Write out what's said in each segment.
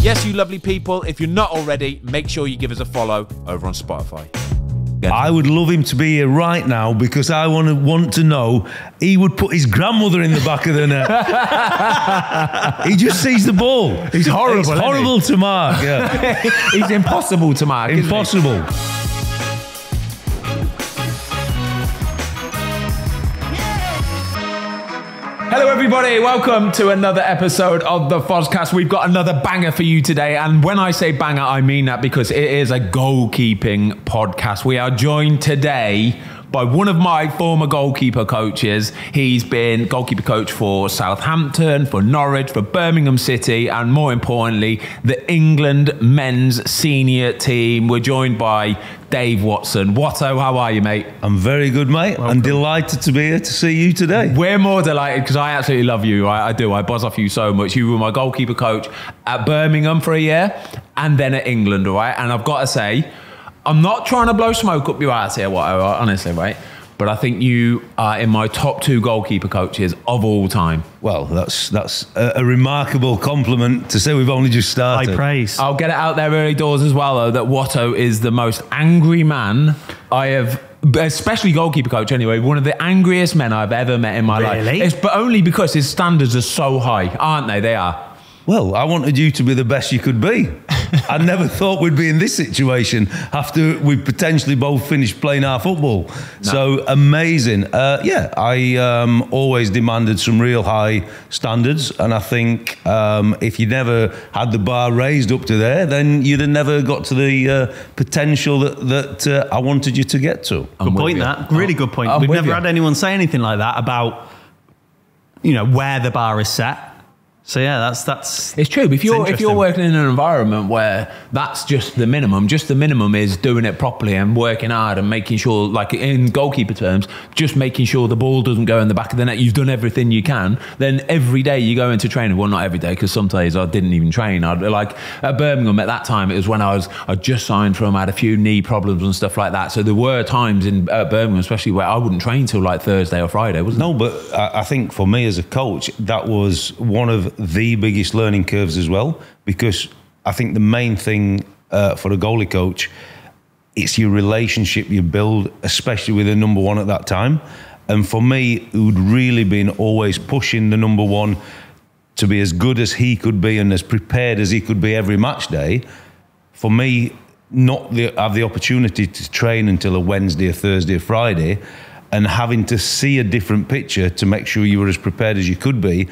Yes, you lovely people. If you're not already, make sure you give us a follow over on Spotify. I would love him to be here right now because I want to want to know he would put his grandmother in the back of the net. he just sees the ball. He's horrible, It's isn't he? horrible to mark. Yeah. He's impossible to mark. isn't he? Impossible. Hello, everybody. Welcome to another episode of the Fozcast. We've got another banger for you today. And when I say banger, I mean that because it is a goalkeeping podcast. We are joined today by one of my former goalkeeper coaches. He's been goalkeeper coach for Southampton, for Norwich, for Birmingham City, and more importantly, the England men's senior team. We're joined by Dave Watson. Watto, how are you, mate? I'm very good, mate. I'm delighted to be here to see you today. We're more delighted because I absolutely love you. I, I do. I buzz off you so much. You were my goalkeeper coach at Birmingham for a year and then at England, all right? And I've got to say, I'm not trying to blow smoke up your ass here, whatever, honestly, right? But I think you are in my top two goalkeeper coaches of all time. Well, that's that's a, a remarkable compliment to say we've only just started. High praise. I'll get it out there early doors as well, though, that Watto is the most angry man I have, especially goalkeeper coach anyway, one of the angriest men I've ever met in my life. Really? It's, but only because his standards are so high, aren't they? They are. Well, I wanted you to be the best you could be. I never thought we'd be in this situation after we potentially both finished playing our football. So amazing. Uh, yeah, I um, always demanded some real high standards, and I think um, if you never had the bar raised up to there, then you'd have never got to the uh, potential that, that uh, I wanted you to get to. I'm Good point. you. That really good point. I'm We've never you. had anyone say anything like that about you know where the bar is set. So yeah, that's that's. It's true. If you're if you're working in an environment where that's just the minimum, just the minimum is doing it properly and working hard and making sure, like in goalkeeper terms, just making sure the ball doesn't go in the back of the net. You've done everything you can. Then every day you go into training. Well, not every day because some days I didn't even train. I'd like at Birmingham at that time. It was when I was I just signed from. I had a few knee problems and stuff like that. So there were times in at Birmingham, especially where I wouldn't train till like Thursday or Friday, wasn't it? No, but I, I think for me as a coach, that was one of the biggest learning curves as well, because I think the main thing uh, for a goalie coach, it's your relationship you build, especially with the number one at that time. And for me, who'd really been always pushing the number one to be as good as he could be and as prepared as he could be every match day, for me, not the, have the opportunity to train until a Wednesday, a Thursday, a Friday, and having to see a different picture to make sure you were as prepared as you could be,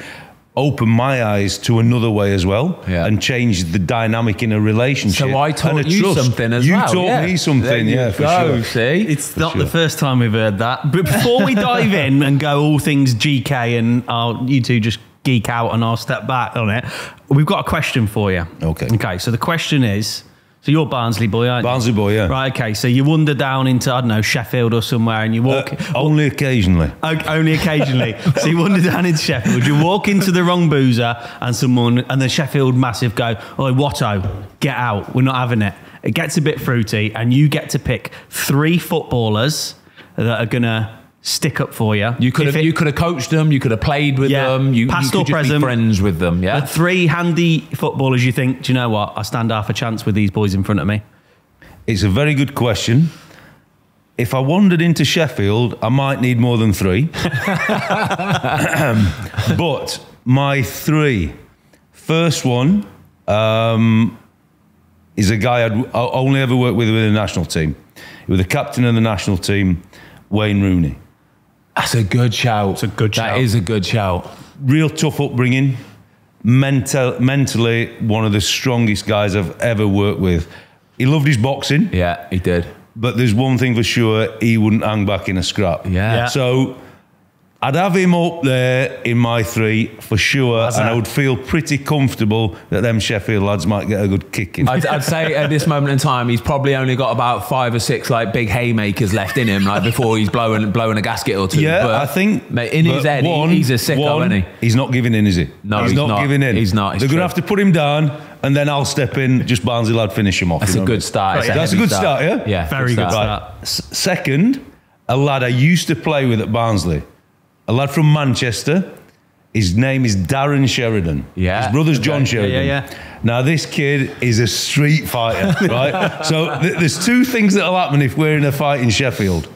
opened my eyes to another way as well, Yeah. and changed the dynamic in a relationship. So I and taught a you trust. something as you well. taught yeah. me There something, you yeah, for go, sure. See, It's not sure. the first time we've heard that. But before we dive in and go all things GK and I'll, you two just geek out and I'll step back on it, we've got a question for you. Okay. Okay. So the question is. So you're Barnsley boy, aren't you? Barnsley boy, yeah. Right. Okay. So you wander down into I don't know Sheffield or somewhere, and you walk. Uh, only occasionally. O- Only occasionally. so you wander down into Sheffield, you walk into the wrong boozer, and someone, and the Sheffield massive go, "Oh, Watto, get out! We're not having it." It gets a bit fruity, and you get to pick three footballers that are gonna stick up for you. You could If have it- you could have coached them. You could have played with Yeah, them. You, past you or could just present. be friends with them. Yeah. but three handy footballers. You think, do you know what? I stand half a chance with these boys in front of me. It's a very good question. If I wandered into Sheffield, I might need more than three. but my three, first one um, is a guy I'd I only ever worked with with the national team. He was the captain of the national team, Wayne Rooney. That's a good shout. It's a good shout. That is a good shout. Real tough upbringing, mental, mentally one of the strongest guys I've ever worked with. He loved his boxing. Yeah, he did. But there's one thing for sure, he wouldn't hang back in a scrap. Yeah. Yeah. So I'd have him up there in my three for sure, and that? I would feel pretty comfortable that them Sheffield lads might get a good kick in. I'd, I'd say at this moment in time, he's probably only got about five or six like big haymakers left in him, like before he's blowing blowing a gasket or two. yeah, But, I think. mate, in his but head, he- one- he's a sicko, one, isn't he? He's not giving in, is he? No, he's, he's not, not. giving in. He's not. It's They're going to have to put him down, and then I'll step in. Just Barnsley lad, finish him off. That's a know what I good mean? start. It's That's a good start, yeah? Yeah, Very good start. Right. S- second, a lad I used to play with at Barnsley, a lad from Manchester. His name is Darren Sheridan. Yeah. His brother's John Okay. Sheridan. Yeah, yeah, Now, this kid is a street fighter, right? so th- there's two things that'll happen if we're in a fight in Sheffield.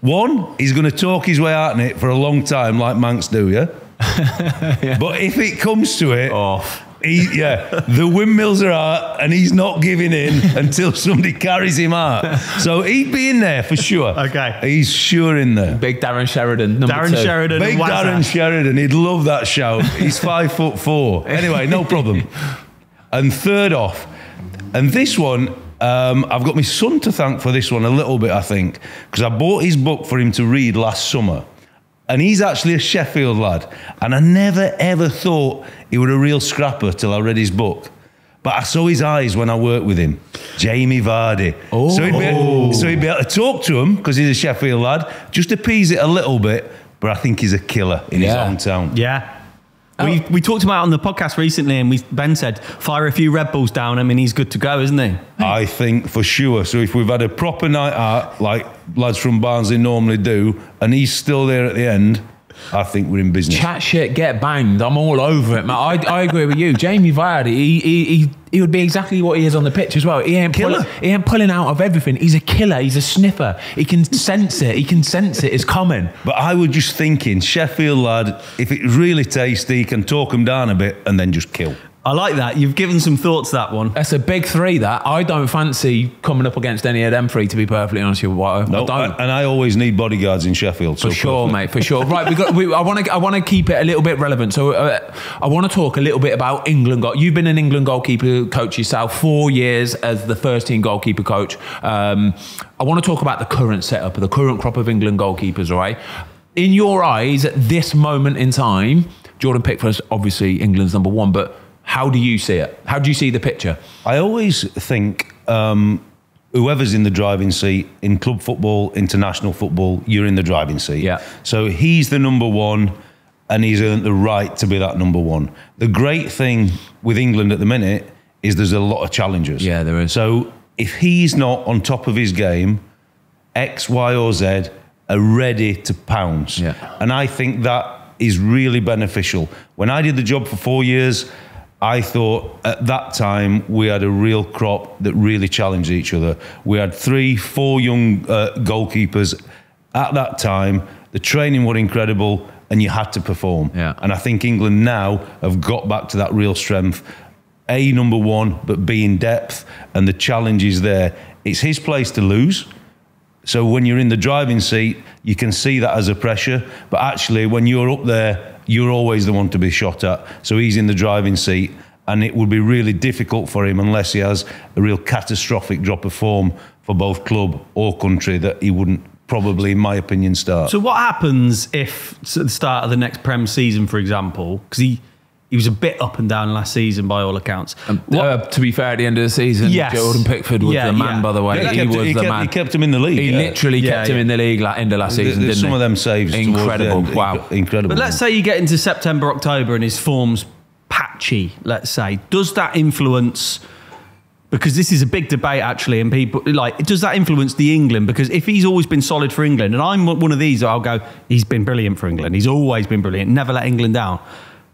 One, he's going to talk his way out in it for a long time, like Mancs do, yeah? But if it comes to it, Off. He, yeah, the windmills are out and he's not giving in until somebody carries him out. So he'd be in there for sure. Okay. He's sure in there. Big Darren Sheridan. Number Darren two. Sheridan. Big and Wazza. Darren Sheridan, he'd love that shout. He's five foot four. Anyway, no problem. And third off, and this one, um, I've got my son to thank for this one a little bit, I think, because I bought his book for him to read last summer. And he's actually a Sheffield lad. And I never ever thought he was a real scrapper till I read his book. But I saw his eyes when I worked with him. Jamie Vardy. So, he'd be, oh. so he'd be able to talk to him because he's a Sheffield lad, just appease it a little bit. But I think he's a killer in Yeah. his hometown. Yeah. We, oh. we talked about it on the podcast recently, and we Ben said fire a few Red Bulls down him, and he's good to go, isn't he? I think for sure. So if we've had a proper night out, like lads from Barnsley normally do, and he's still there at the end, I think we're in business. Chat shit, get banged. I'm all over it, man. I, I agree with you. Jamie Vardy, he, he, he, he would be exactly what he is on the pitch as well. He ain't, pulling, he ain't pulling out of everything. He's a killer. He's a sniffer. He can sense it. He can sense it. It's coming. But I was just thinking, Sheffield lad, if it's really tasty, he can talk him down a bit and then just kill. I like that. You've given some thoughts to that one. That's a big three. That I don't fancy coming up against any of them three. To be perfectly honest with you, I, No, I don't. and I always need bodyguards in Sheffield. For sure, perfect. mate. For sure. Right, we got. We, I want to. I want to keep it a little bit relevant. So, uh, I want to talk a little bit about England. Goal. You've been an England goalkeeper coach yourself, four years as the first team goalkeeper coach. Um, I want to talk about the current setup, the current crop of England goalkeepers. All right. In your eyes, at this moment in time, Jordan Pickford's obviously England's number one. But how do you see it? How do you see the picture? I always think um, whoever's in the driving seat in club football, international football, you're in the driving seat. Yeah. So he's the number one, and he's earned the right to be that number one. The great thing with England at the minute is there's a lot of challengers. Yeah, there is. So if he's not on top of his game, X, Y, or Z are ready to pounce. Yeah. And I think that is really beneficial. When I did the job for four years, I thought at that time we had a real crop that really challenged each other. We had three, four young uh, goalkeepers at that time. The training were incredible and you had to perform. Yeah. And I think England now have got back to that real strength. A, number one, but B, in depth. And the challenge is there. It's his place to lose. So when you're in the driving seat, you can see that as a pressure. But actually, when you're up there, you're always the one to be shot at. So he's in the driving seat. And it would be really difficult for him unless he has a real catastrophic drop of form for both club or country that he wouldn't probably, in my opinion, start. So what happens if at the start of the next Prem season, for example, because he he was a bit up and down last season by all accounts. What- Uh, to be fair, at the end of the season, Yes. Jordan Pickford was Yeah, the man. yeah. By the way, Yeah, he, kept, was he the kept- man. he kept him in the league. He yeah. literally Yeah, kept him in the league like end of last season, There's didn't some he? of them saves. towards the Incredible. end. Wow. Incredible. But let's say you get into September, October, and his form's patchy. Let's say, does that influence? Because this is a big debate, actually, and people like, does that influence the England? Because if he's always been solid for England, and I'm one of these, I'll go, he's been brilliant for England. He's always been brilliant, never let England down.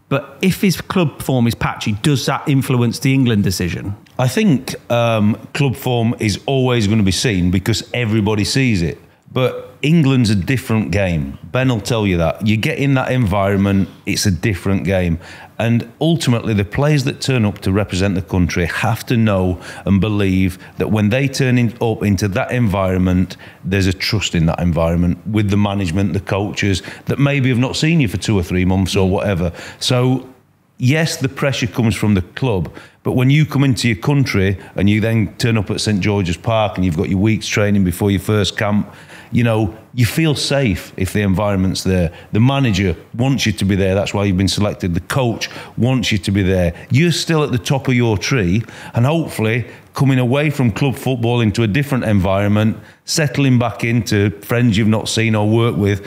But if his club form is patchy, does that influence the England decision? I think um, club form is always going to be seen because everybody sees it. But England's a different game. Ben will tell you that. You get in that environment, it's a different game. And ultimately, the players that turn up to represent the country have to know and believe that when they turn in, up into that environment, there's a trust in that environment with the management, the coaches that maybe have not seen you for two or three months or whatever. So yes, the pressure comes from the club, but when you come into your country and you then turn up at St George's Park and you've got your week's training before your first camp, you know, you feel safe if the environment's there. The manager wants you to be there. That's why you've been selected. The coach wants you to be there. You're still at the top of your tree, and hopefully, coming away from club football into a different environment, settling back into friends you've not seen or worked with,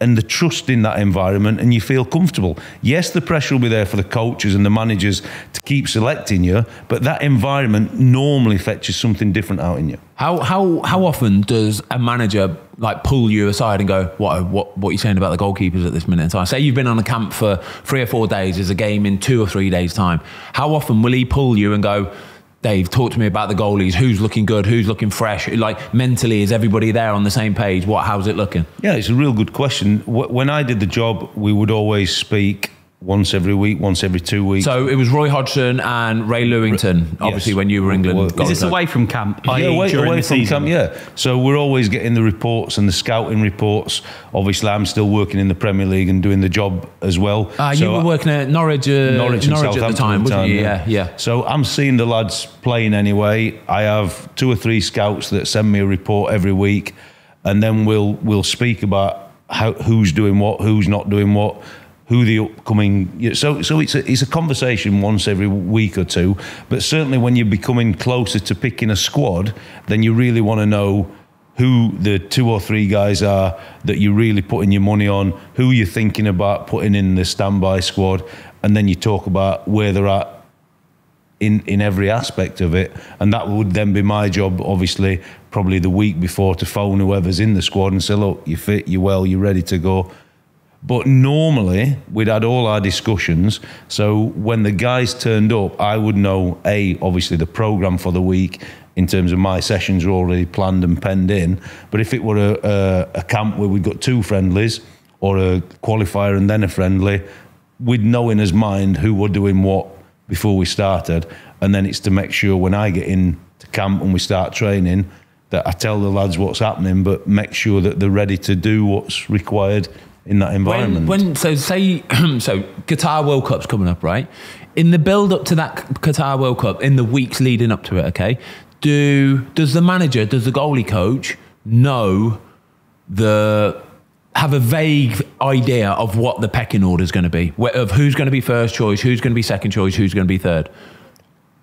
and the trust in that environment and you feel comfortable. Yes, the pressure will be there for the coaches and the managers to keep selecting you, but that environment normally fetches something different out in you. How how how often does a manager like pull you aside and go, "What what what are you saying about the goalkeepers at this minute in time?" Say you've been on a camp for three or four days. There's a game in two or three days' time. How often will he pull you and go? Dave, talk to me about the goalies. Who's looking good? Who's looking fresh? Like mentally, is everybody there on the same page? What? How's it looking? Yeah, it's a real good question. When I did the job, we would always speak once every week, once every two weeks. So it was Roy Hodgson and Ray Lewington, obviously, Yes. when you were England. Well, goal Is this away from camp? yeah, away, away the from season? camp, yeah. So we're always getting the reports and the scouting reports. Obviously, I'm still working in the Premier League and doing the job as well. Uh, you So were working at Norwich, uh, Norwich, and at the Southampton time, at the wasn't you? Yeah, yeah. So I'm seeing the lads playing anyway. I have two or three scouts that send me a report every week, and then we'll we'll speak about how who's doing what, who's not doing what, who the upcoming. So so it's a it's a conversation once every week or two. But certainly when you're becoming closer to picking a squad, then you really want to know who the two or three guys are that you're really putting your money on, who you're thinking about putting in the standby squad, and then you talk about where they're at in, in every aspect of it. And that would then be my job, obviously, probably the week before to phone whoever's in the squad and say, look, you're fit, you're well, you're ready to go. But normally, we'd had all our discussions. So when the guys turned up, I would know, A, obviously the programme for the week in terms of my sessions are already planned and penned in. But if it were a, a, a camp where we'd got two friendlies or a qualifier and then a friendly, we'd know in his mind who were doing what before we started. And then it's to make sure when I get in to camp and we start training that I tell the lads what's happening, but make sure that they're ready to do what's required in that environment. When, when so say so Qatar World Cup's coming up, right? In the build up to that Qatar World Cup, in the weeks leading up to it, okay, do does the manager, does the goalie coach know the have a vague idea of what the pecking order is going to be, of who's going to be first choice, who's going to be second choice, who's going to be third?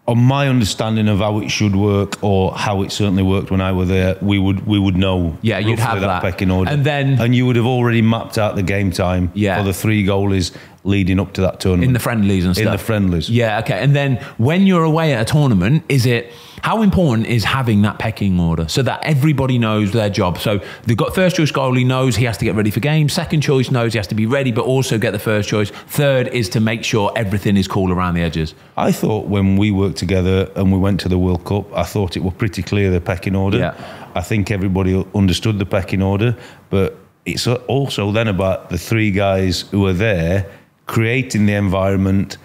On my understanding of how it should work, or how it certainly worked when I were there, we would we would know. Yeah, you'd have that. pecking order, And then- and you would have already mapped out the game time Yeah. for the three goalies leading up to that tournament in the friendlies and stuff. In the friendlies. Yeah, okay. And then when you're away at a tournament, is it how important is having that pecking order so that everybody knows their job? So the got first choice goalie knows he has to get ready for games. Second choice knows he has to be ready, but also get the first choice. Third is to make sure everything is cool around the edges. I thought when we worked together and we went to the World Cup, I thought it was pretty clear the pecking order. Yeah. I think everybody understood the pecking order, but it's also then about the three guys who are there creating the environment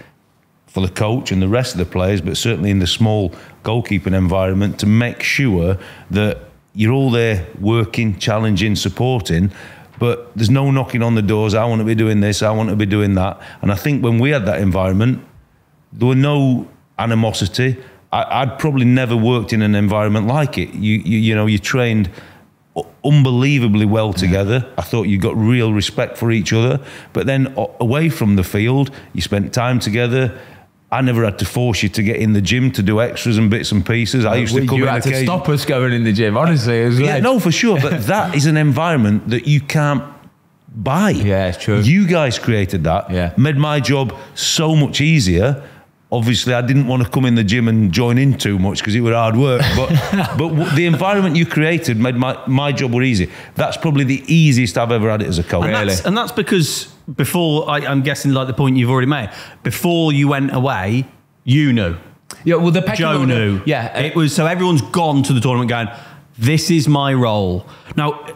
for the coach and the rest of the players, but certainly in the small goalkeeping environment to make sure that you're all there working, challenging, supporting. But there's no knocking on the doors. I want to be doing this. I want to be doing that. And I think when we had that environment, there were no animosity. I, I'd probably never worked in an environment like it. You, you, you know, you trained unbelievably well together. I thought you got real respect for each other. But then away from the field, you spent time together. I never had to force you to get in the gym to do extras and bits and pieces. I used to come you in had to stop us going in the gym. Honestly, it was yeah, no, for sure. But that is an environment that you can't buy. Yeah, it's true. You guys created that. Yeah. Made my job so much easier. Obviously, I didn't want to come in the gym and join in too much because it was hard work. But but the environment you created made my, my job were easy. That's probably the easiest I've ever had it as a coach. And, Really? that's, and that's because before, I, I'm guessing, like the point you've already made, before you went away, you knew. yeah. Well, the pecking Joe order, knew. Yeah, It was so everyone's gone to the tournament going, this is my role. Now,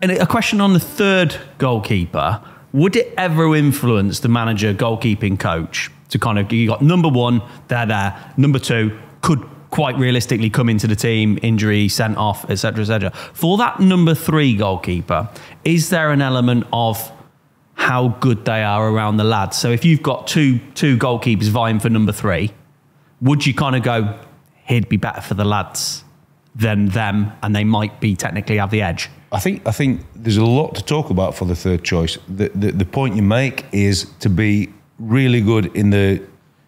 and a question on the third goalkeeper would it ever influence the manager, goalkeeping coach to kind of, you got number one, they're there, number two, could quite realistically come into the team, injury, sent off, etc., etc. For that number three goalkeeper, is there an element of how good they are around the lads? So if you've got two two goalkeepers vying for number three, would you kind of go, he'd be better for the lads than them, and they might be technically have the edge? I think I think there's a lot to talk about for the third choice. The, the the point you make is to be really good in the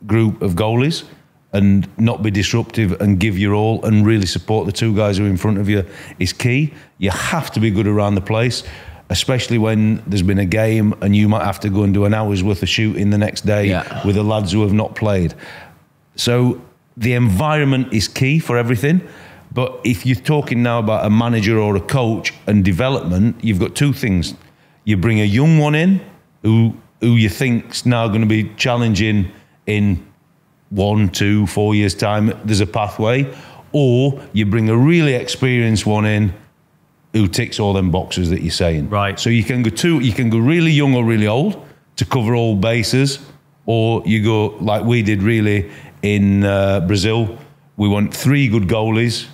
group of goalies and not be disruptive and give your all and really support the two guys who are in front of you is key. You have to be good around the place. especially when there's been a game and you might have to go and do an hour's worth of shooting the next day Yeah. with the lads who have not played. So the environment is key for everything. But if you're talking now about a manager or a coach and development, you've got two things. You bring a young one in who who you think's now going to be challenging in one, two, four years' time. There's a pathway, or you bring a really experienced one in who ticks all them boxes that you're saying. Right. So you can go two. You can go really young or really old to cover all bases, or you go like we did really in uh, Brazil. We want three good goalies.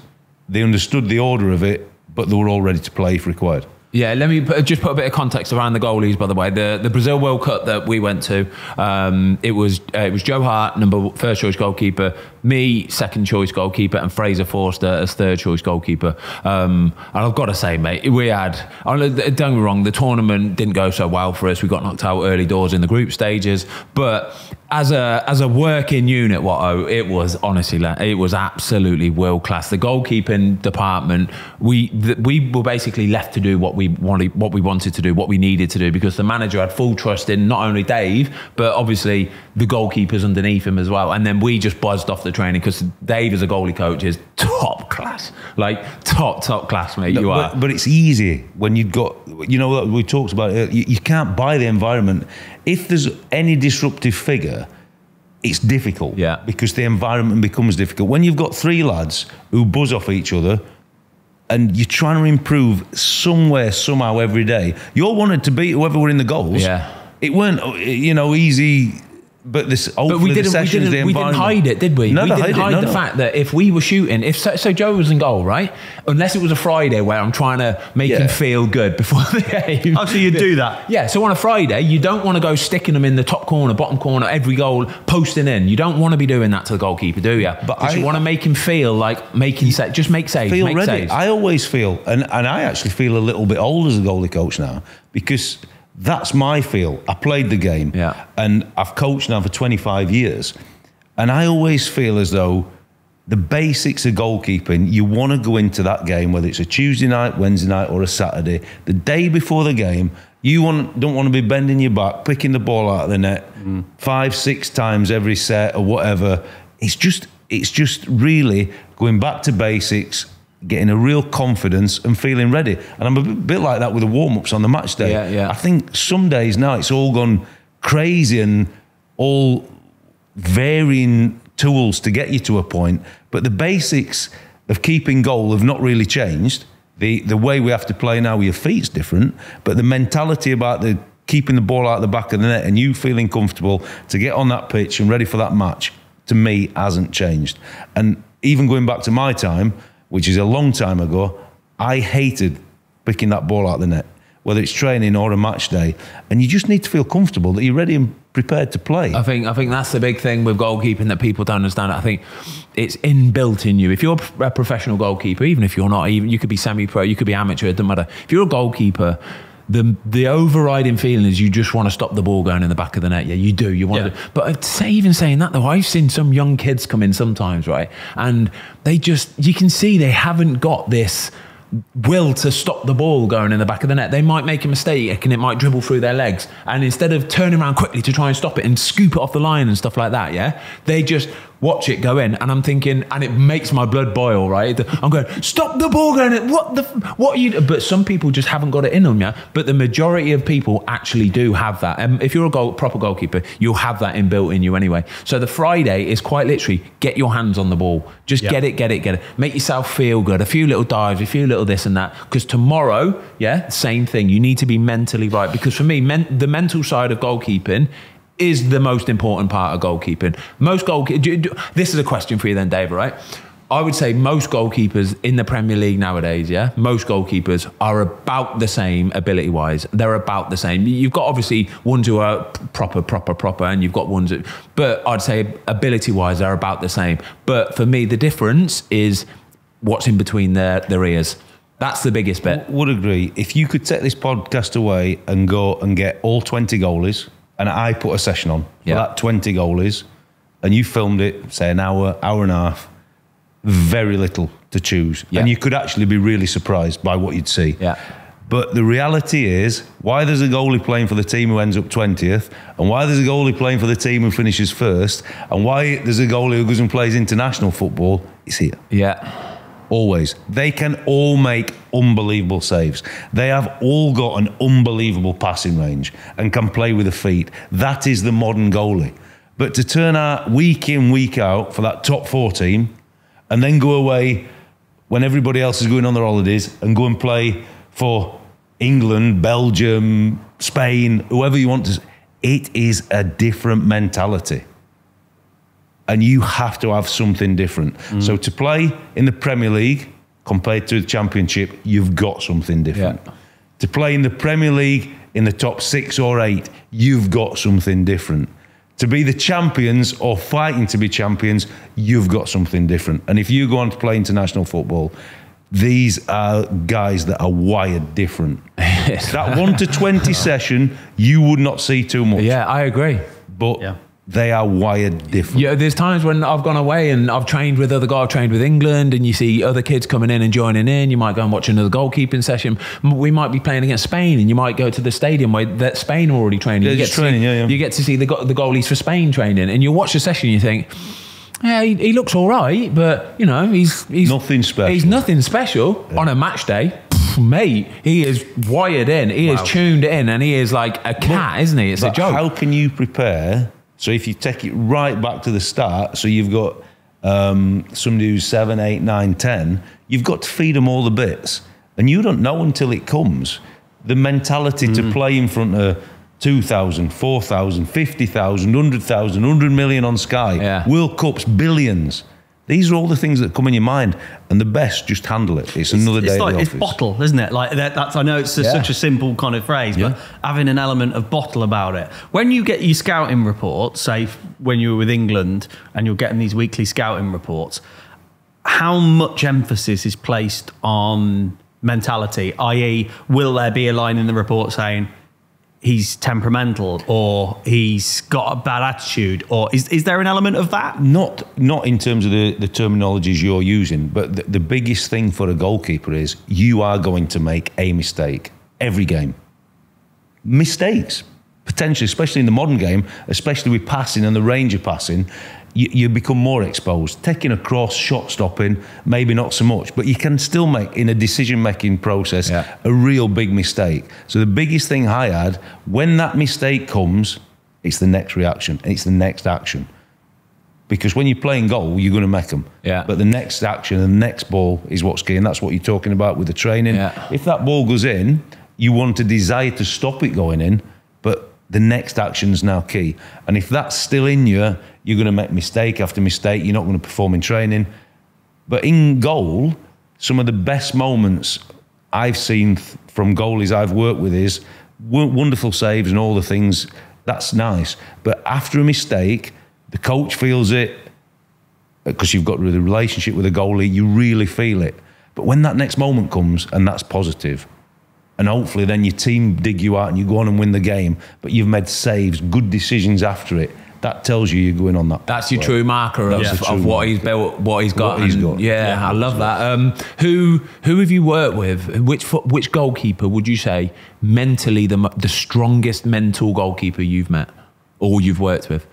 They understood the order of it, but they were all ready to play if required. Yeah, let me put, just put a bit of context around the goalies. By the way, the the Brazil World Cup that we went to, um, it was uh, it was Joe Hart, number first choice goalkeeper, me second choice goalkeeper, and Fraser Forster as third choice goalkeeper. Um, and I've got to say, mate, we had don't get me wrong, the tournament didn't go so well for us. We got knocked out early doors in the group stages, but as a as a working unit, what it was honestly it was absolutely world class. The goalkeeping department, we th- we were basically left to do what we wanted what we wanted to do, what we needed to do, because the manager had full trust in not only Dave but obviously the goalkeepers underneath him as well. And then we just buzzed off the training because Dave as a goalie coach is top class, like top top class, mate. You are. but, but it's easy when you've got, you know, what we talked about it. You, you can't buy the environment. If there's any disruptive figure, it's difficult. Yeah. Because the environment becomes difficult. When you've got three lads who buzz off each other and you're trying to improve somewhere, somehow, every day, you all wanted to beat whoever were in the goals. Yeah. It weren't, you know, easy. But this, But we didn't, we, sessions, didn't, we didn't hide it, did we? No, we didn't hide hide no, the no. fact that if we were shooting, if so, so Joe was in goal, right? Unless it was a Friday where I'm trying to make Yeah. him feel good before the game. Oh, so you do that? Yeah, so on a Friday, you don't want to go sticking them in the top corner, bottom corner, every goal, posting in. You don't want to be doing that to the goalkeeper, do you? But Because you I- want to make him feel like making sa- just make saves, feel make ready. saves. I always feel, and, and I actually feel a little bit old as a goalie coach now because that's my feel. I played the game, Yeah. and I've coached now for 25 years, and I always feel as though the basics of goalkeeping, you want to go into that game, whether it's a Tuesday night, Wednesday night, or a Saturday, the day before the game. You want, don't want to be bending your back, picking the ball out of the net five, six times every set or whatever. It's just, it's just really going back to basics, getting a real confidence and feeling ready. And I'm a bit, like that with the warm ups on the match day. Yeah, yeah. I think some days now it's all gone crazy and all varying tools to get you to a point, but the basics of keeping goal have not really changed. The the way we have to play now with your feet's different, but the mentality about the keeping the ball out of the back of the net and you feeling comfortable to get on that pitch and ready for that match, to me hasn't changed. And even going back to my time, which is a long time ago, I hated picking that ball out the net, whether it's training or a match day. And you just need to feel comfortable that you're ready and prepared to play. I think I think that's the big thing with goalkeeping that people don't understand. I think it's inbuilt in you. If you're a professional goalkeeper, even if you're not, even you could be semi-pro, you could be amateur. It doesn't matter. If you're a goalkeeper, the the overriding feeling is you just want to stop the ball going in the back of the net. Yeah, you do. You want Yeah. to. But say even saying that though, I've seen some young kids come in sometimes, right, and they just you can see they haven't got this will to stop the ball going in the back of the net. They might make a mistake and it might dribble through their legs. And instead of turning around quickly to try and stop it and scoop it off the line and stuff like that, yeah, they just watch it go in. And I'm thinking, and it makes my blood boil, right? I'm going, stop the ball going in. What the, what are you, but some people just haven't got it in them, yeah? But the majority of people actually do have that. And if you're a goal, proper goalkeeper, you'll have that inbuilt in you anyway. So the Friday is quite literally get your hands on the ball. Just Yeah. get it, get it, get it. Make yourself feel good. A few little dives, a few little this and that. Because tomorrow, yeah, same thing. You need to be mentally right. Because for me, men- the mental side of goalkeeping is the most important part of goalkeeping. Most goal. do- do- This is a question for you then, Dave. Right? I would say most goalkeepers in the Premier League nowadays, yeah, most goalkeepers are about the same ability wise. They're about the same. You've got obviously ones who are proper, proper, proper, and you've got ones that, but I'd say ability wise, they're about the same. But for me, the difference is what's in between their, their ears. That's the biggest bit. would agree. If you could take this podcast away and go and get all 20 goalies, and I put a session on for that 20 goalies, and you filmed it, say an hour, hour and a half, very little to choose. Yeah. And you could actually be really surprised by what you'd see. Yeah. But the reality is, why there's a goalie playing for the team who ends up 20th, and why there's a goalie playing for the team who finishes first, and why there's a goalie who goes and plays international football, is here. Yeah. Always. They can all make unbelievable saves. They have all got an unbelievable passing range and can play with the feet. That is the modern goalie. But to turn out week in, week out for that top four team and then go away when everybody else is going on their holidays and go and play for England, Belgium, Spain, whoever you want to, it is a different mentality and you have to have something different. Mm. So to play in the Premier League compared to the Championship, you've got something different. Yeah. To play in the Premier League in the top six or eight, you've got something different. To be the champions or fighting to be champions, you've got something different. And if you go on to play international football, these are guys that are wired different. that 1 to 20 session, you would not see too much. Yeah, I agree. But Yeah. They are wired different. Yeah, there's times when I've gone away and I've trained with other guys, I've trained with England, and you see other kids coming in and joining in. You might go and watch another goalkeeping session. We might be playing against Spain, and you might go to the stadium where that Spain are already training. Yeah, you, get training, see, yeah, yeah. you get to see the, the goalies for Spain training, and you watch the session, and you think, yeah, he, he looks all right, but you know, he's he's Nothing special. He's nothing special on a match day. Mate, he is wired in. He is tuned in, and he is like a cat, isn't he? It's a joke. How can you prepare? So if you take it right back to the start, so you've got um, somebody who's seven, eight, nine, ten, you've got to feed them all the bits, and you don't know until it comes. The mentality Mm. to play in front of 2,000, 4,000, 50,000, 100,000, 100 million on Sky, Yeah. World Cups, billions. These are all the things that come in your mind, and the best just handle it. It's another day It's at like it's bottle, isn't it? Like that, that's I know it's a, Yeah. such a simple kind of phrase, Yeah. but having an element of bottle about it. When you get your scouting reports, say when you were with England and you're getting these weekly scouting reports, how much emphasis is placed on mentality? I.e., will there be a line in the report saying he's temperamental or he's got a bad attitude, or is is there an element of that? Not not in terms of the, the terminologies you're using, but the, the biggest thing for a goalkeeper is you are going to make a mistake every game. Mistakes, potentially, especially in the modern game, especially with passing and the range of passing, you, you become more exposed. Taking a cross, shot stopping, maybe not so much, but you can still make in a decision making process Yeah. a real big mistake. So the biggest thing I had when that mistake comes, it's the next reaction, it's the next action because when you're playing goal, you're going to make them. Yeah. But the next action and the next ball is what's key, and that's what you're talking about with the training. Yeah. If that ball goes in, you want a desire to stop it going in, the next action's now key. And if that's still in you, you're going to make mistake after mistake. You're not going to perform in training. But in goal, some of the best moments I've seen from goalies I've worked with is wonderful saves and all the things. That's nice. But after a mistake, the coach feels it because you've got the relationship with the goalie. You really feel it. But when that next moment comes and that's positive, and hopefully then your team dig you out and you go on and win the game, but you've made saves, good decisions after it. That tells you you're going on that. That's your true marker of, the of what he's built, what he's got. What he's got. Yeah, Yeah, I love that. Um, who who have you worked with? Which which goalkeeper would you say mentally the the strongest mental goalkeeper you've met or you've worked with?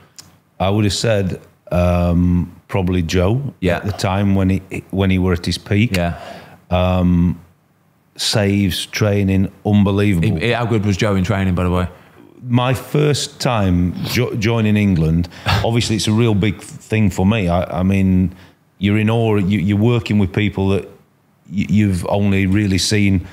I would have said um, probably Joe Yeah. at the time when he when he were at his peak. Yeah, Saves, training, unbelievable. He- how good was Joe in training? By the way, my first time jo- joining England, obviously it's a real big thing for me. I, I mean, you're in awe. You, you're working with people that you've only really seen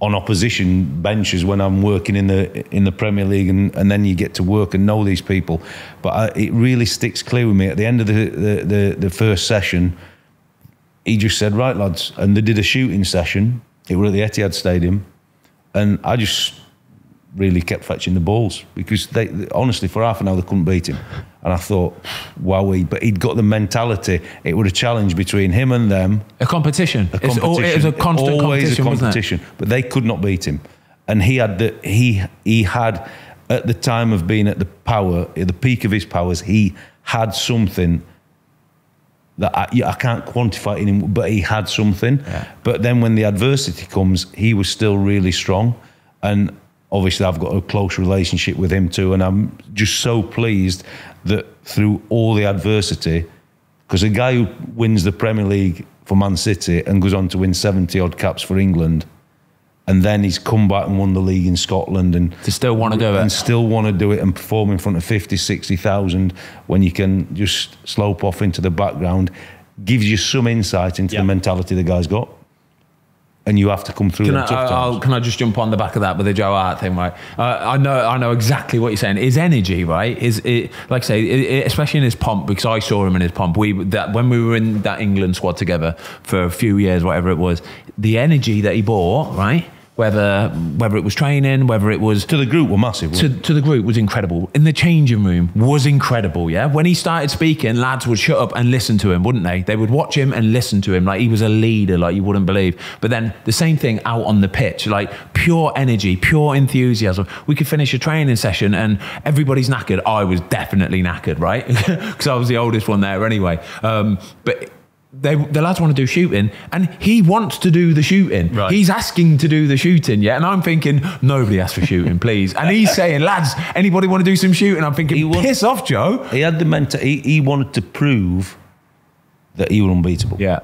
on opposition benches when I'm working in the in the Premier League, and, and then you get to work and know these people. But I, it really sticks clear with me. At the end of the, the, the, the first session, he just said, "Right, lads," and they did a shooting session. It was at the Etihad Stadium, and I just really kept fetching the balls because they honestly for half an hour they couldn't beat him, and I thought, wow, but he'd got the mentality. It was a challenge between him and them. a competition. A al- it was a constant always competition, a wasn't it? competition, but they could not beat him, and he had the he he had at the time of being at the power, at the peak of his powers, he had something that I, I can't quantify it in him, but he had something. Yeah. But then when the adversity comes, he was still really strong. And obviously, I've got a close relationship with him too. And I'm just so pleased that through all the adversity, because a guy who wins the Premier League for Man City and goes on to win 70 odd caps for England, and then he's come back and won the league in Scotland and To still want to do it and still want to do it and perform in front of 50, 60,000 when you can just slope off into the background gives you some insight into the mentality the guy's got. And you have to come through Can them I, tough times. can I just jump on the back of that with the Joe Hart thing, right? Uh, I know, I know exactly what you're saying. His energy, right? Is it like I say, it- especially in his pomp because I saw him in his pomp. We that when we were in that England squad together for a few years, whatever it was, the energy that he brought, right? Whether whether it was training, whether it was To the group were massive. to, to the group was incredible. In the changing room was incredible. Yeah, when he started speaking, lads would shut up and listen to him, wouldn't they? They would watch him and listen to him like he was a leader, like you wouldn't believe. But then the same thing out on the pitch, like pure energy, pure enthusiasm. We could finish a training session and everybody's knackered. I was definitely knackered, right? Because I was the oldest one there anyway. Um, but. They, the lads want to do shooting, and he wants to do the shooting. Right. He's asking to do the shooting, yeah. And I'm thinking, nobody asked for shooting, please. And he's saying, lads, anybody want to do some shooting? I'm thinking, He wa- piss off, Joe. he? Had the mental. He, he wanted to prove that he was unbeatable. Yeah,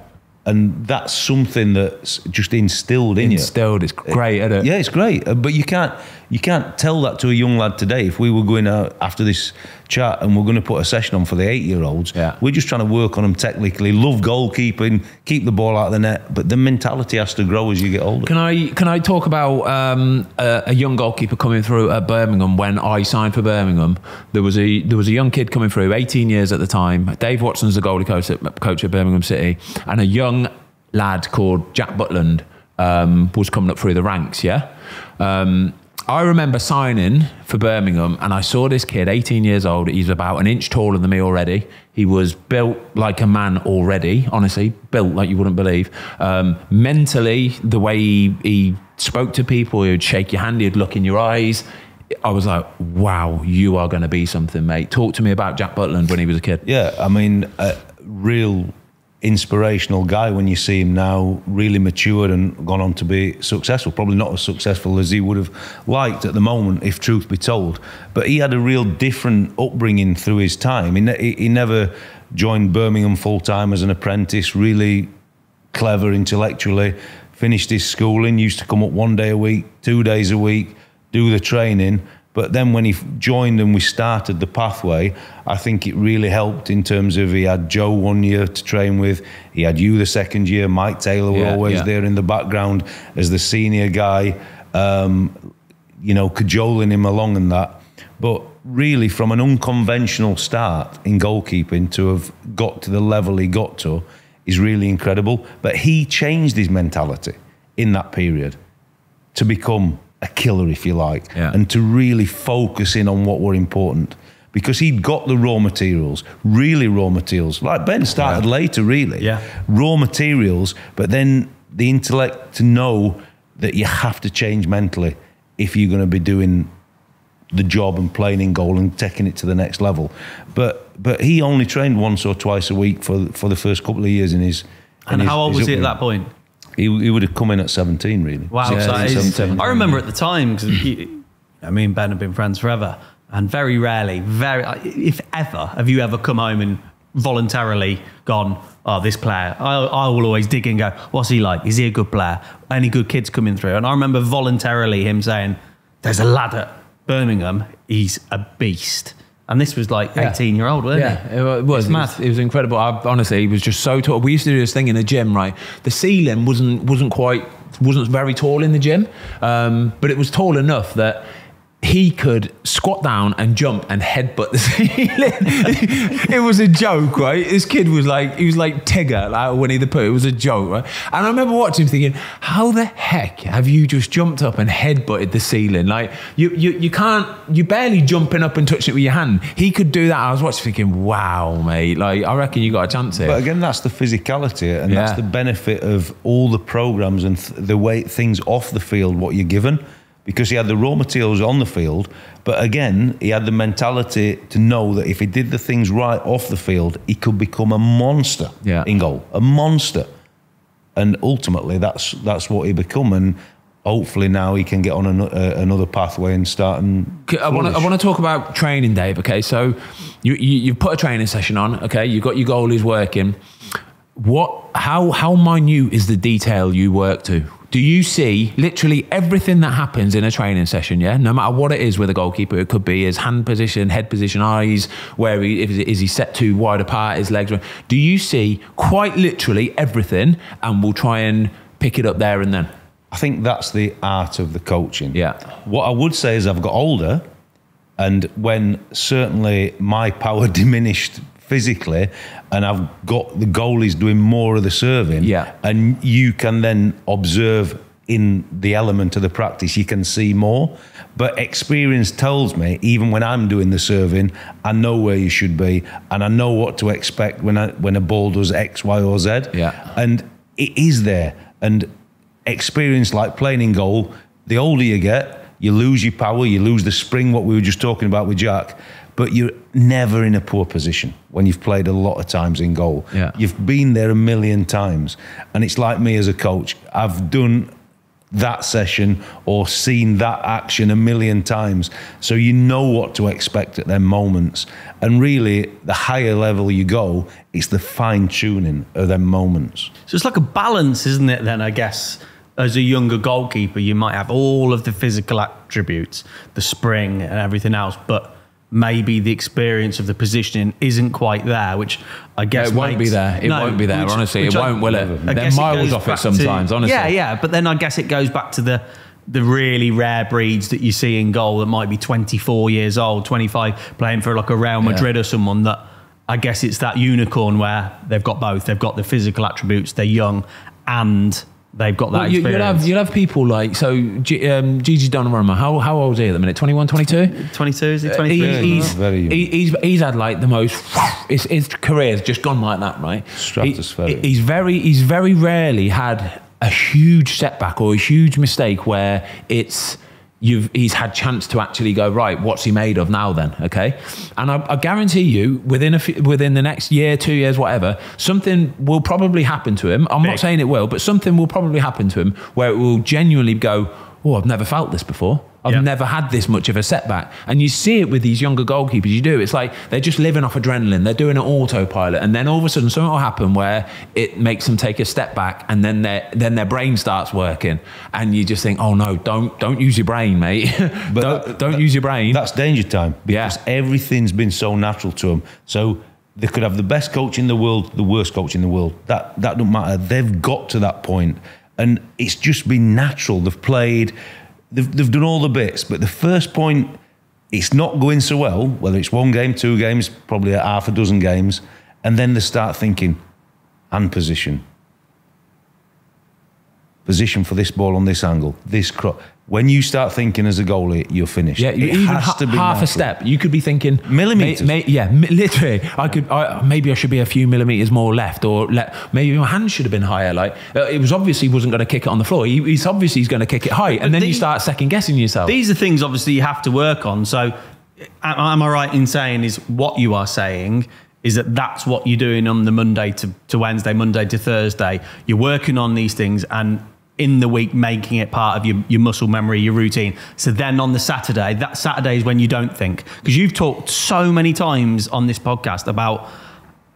And that's something that's just instilled in you. instilled. It's great, isn't it? Yeah, it's great, Uh, but you can't you can't tell that to a young lad today. If we were going out after this chat and we're going to put a session on for the eight year olds, Yeah. we're just trying to work on them technically. Love goalkeeping, keep the ball out of the net, but the mentality has to grow as you get older. Can I can I talk about um, a, a young goalkeeper coming through at Birmingham when I signed for Birmingham? There was a there was a young kid coming through, 18 years at the time. Dave Watson's the goalie coach at, coach at Birmingham City, and a young lad called Jack Butland um, was coming up through the ranks. Yeah. Um, I remember signing for Birmingham and I saw this kid, 18 years old. He's about an inch taller than me already. He was built like a man already, honestly, built like you wouldn't believe. Um, mentally, the way he, he spoke to people, he would shake your hand, he'd look in your eyes. I was like, wow, you are going to be something, mate. Talk to me about Jack Butland when he was a kid. Yeah, I mean, a real inspirational guy when you see him now, really matured and gone on to be successful. Probably not as successful as he would have liked at the moment, if truth be told. But he had a real different upbringing through his time. He, ne- he never joined Birmingham full time as an apprentice, really clever intellectually, finished his schooling, used to come up one day a week, two days a week, do the training. But then when he joined and we started the pathway, I think it really helped in terms of he had Joe one year to train with, he had you the second year, Maik Taylor were Yeah, always yeah. there in the background as the senior guy, um, you know, cajoling him along and that. But really, from an unconventional start in goalkeeping to have got to the level he got to is really incredible. But he changed his mentality in that period to become a killer, if you like, Yeah. and to really focus in on what were important. Because he'd got the raw materials, really raw materials. Like Ben started later, really. Yeah. Raw materials, but then the intellect to know that you have to change mentally if you're going to be doing the job and playing in goal and taking it to the next level. But but he only trained once or twice a week for for the first couple of years in his. And his- how old was he at that point? He, he would have come in at 17, really. Wow, 16, so that is- 17. I remember at the time because I mean Ben have been friends forever, and very rarely, very if ever, have you ever come home and voluntarily gone, "Oh, this player." I, I will always dig and go, "What's he like? Is he a good player? Any good kids coming through?" And I remember voluntarily him saying, "There's a lad at Birmingham. He's a beast." And this was like Yeah. 18 year old, wasn't Yeah, it wa- it was. It's It was, it was incredible. I, honestly, he was just so tall. We used to do this thing in the gym, right? The ceiling wasn't wasn't quite wasn't very tall in the gym, um, but it was tall enough that he could squat down and jump and headbutt the ceiling. it was a joke, right? This kid was like he was like Tigger, like Winnie the Pooh. It was a joke, right? And I remember watching, him thinking, how the heck have you just jumped up and headbutted the ceiling? Like you, you, you can't, you barely jumping up and touching it with your hand. He could do that. I was watching, thinking, wow, mate. Like I reckon you got a chance here. But again, that's the physicality, and Yeah. that's the benefit of all the programs and th- the way things off the field, what you're given. Because he had the raw materials on the field. But again, he had the mentality to know that if he did the things right off the field, he could become a monster Yeah. in goal, a monster. And ultimately, that's that's what he become. And hopefully now he can get on an, uh, another pathway and start and. I want to I want to talk about training, Dave. Okay, so you, you you've put a training session on. Okay, you've got your goalies working. What? How how minute is the detail you work to? Do you see literally everything that happens in a training session? Yeah, no matter what it is with a goalkeeper, it could be his hand position, head position, eyes, where he if, is he set too wide apart, his legs. Do you see quite literally everything, and we'll try and pick it up there and then? I think that's the art of the coaching. Yeah. What I would say is I've got older, and when certainly my power diminished physically, and I've got the goalies doing more of the serving. Yeah. And you can then observe in the element of the practice, you can see more. But experience tells me, even when I'm doing the serving, I know where you should be, and I know what to expect when I, when a ball does X, Y, or Z. Yeah. And it is there. And experience like playing in goal, the older you get, you lose your power, you lose the spring, what we were just talking about with Jack, but you're never in a poor position when you've played a lot of times in goal. Yeah. You've been there a million times. And it's like me as a coach, I've done that session or seen that action a million times. So you know what to expect at their moments. And really, the higher level you go, it's the fine tuning of their moments. So it's like a balance, isn't it? Then I guess as a younger goalkeeper, you might have all of the physical attributes, the spring and everything else, but maybe the experience of the positioning isn't quite there, which I guess it won't makes- be there. It No, won't be there. which- honestly, it I- won't, will it? They're guess it miles off it back to- sometimes. honestly, Yeah, yeah. But then I guess it goes back to the the really rare breeds that you see in goal that might be 24 years old, 25, playing for like a Real Madrid or someone that I guess it's that unicorn where they've got both. They've got the physical attributes, they're young, and they've got that Well, you, you'll have you'll have people like so. G, um, Gigi Donnarumma. How how old is he at the minute? 21, 22? 22, is he He- 23? he's, Very young. he- he's he's had like the most his, his career's just gone like that right Stratospheric. He- he's very he's very rarely had a huge setback or a huge mistake where it's you've he's had chance to actually go right what's he made of now then? Okay? And I, I guarantee you within a few, within the next year two years whatever something will probably happen to him. I'm not saying it will but something will probably happen to him where it will genuinely go oh I've never felt this before I've Yeah. never had this much of a setback. And you see it with these younger goalkeepers. You do. It's like they're just living off adrenaline. They're doing an autopilot, and then all of a sudden something will happen where it makes them take a step back, and then their then their brain starts working, and you just think, oh no, don't don't use your brain, mate. But don't that- don't that- use your brain. That's danger time because Yeah. everything's been so natural to them. So they could have the best coach in the world, the worst coach in the world. That that don't matter. They've got to that point, and it's just been natural. They've played, they've they've done all the bits, but the first point, it's not going so well. Whether it's one game, two games, probably half a dozen games, and then they start thinking, hand position, position for this ball on this angle, this crop. When you start thinking as a goalie, you're finished. Yeah, you it even has ha- to be half a step. You could be thinking Millimetres. may- may- yeah, literally. I could. I, maybe I should be a few millimeters more left, or let, maybe my hand should have been higher. Like uh, it was obviously wasn't going to kick it on the floor. He, he's obviously he's going to kick it high, and then you start second guessing yourself. These are things obviously you have to work on. So, am am I right in saying is what you are saying is that that's what you're doing on the Monday to, to Wednesday, Monday to Thursday? You're working on these things and in the week making it part of your, your muscle memory, your routine. So then on the Saturday, that Saturday is when you don't think. Because you've talked so many times on this podcast about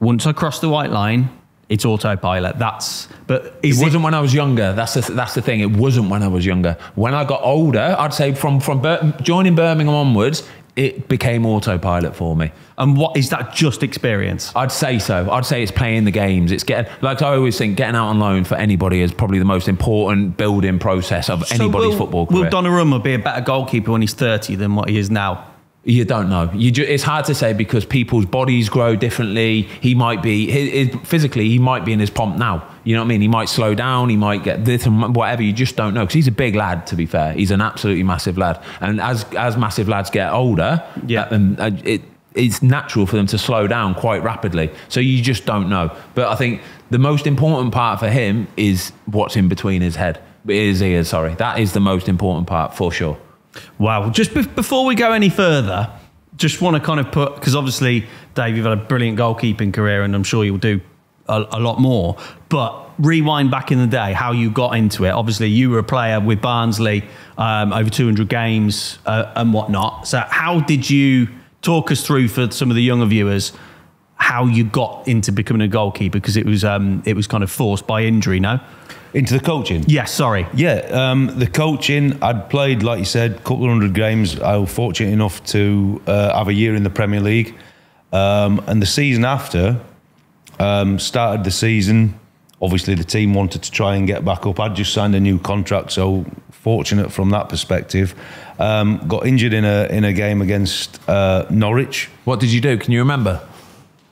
once I cross the white line, it's autopilot. That's but it it, wasn't when I was younger. That's the, that's the thing. It wasn't when I was younger. When I got older, I'd say from from Bir- joining Birmingham onwards, it became autopilot for me. and what is that just experience? I'd say so. I'd say it's playing the games. It's getting like I always think getting out on loan for anybody is probably the most important building process of anybody's will, football career. Will Donnarumma be a better goalkeeper when he's 30 than what he is now? You don't know. You ju- it's hard to say because people's bodies grow differently. He might be his, his, physically, he might be in his pomp now. You know what I mean? He might slow down. He might get this and whatever. You just don't know because he's a big lad. To be fair, he's an absolutely massive lad. And as as massive lads get older, Yeah. and uh, it it's natural for them to slow down quite rapidly. So you just don't know. But I think the most important part for him is what's in between his head. His ears, sorry. That is the most important part for sure. Wow. Just be- before we go any further, just want to kind of put, because obviously, Dave, you've had a brilliant goalkeeping career and I'm sure you'll do a, a lot more. But rewind back in the day, how you got into it. Obviously, you were a player with Barnsley, um, over 200 games uh, and whatnot. So, how did you talk us through for some of the younger viewers? How you got into becoming a goalkeeper because it was um, it was kind of forced by injury, no? Into the coaching. Yes, sorry. Yeah, um, the coaching. I'd played, like you said, a couple of hundred games. I was fortunate enough to uh, have a year in the Premier League, um, and the season after um, started the season. Obviously, the team wanted to try and get back up. I'd just signed a new contract, so fortunate from that perspective. Um, got injured in a in a game against uh, Norwich. What did you do? Can you remember?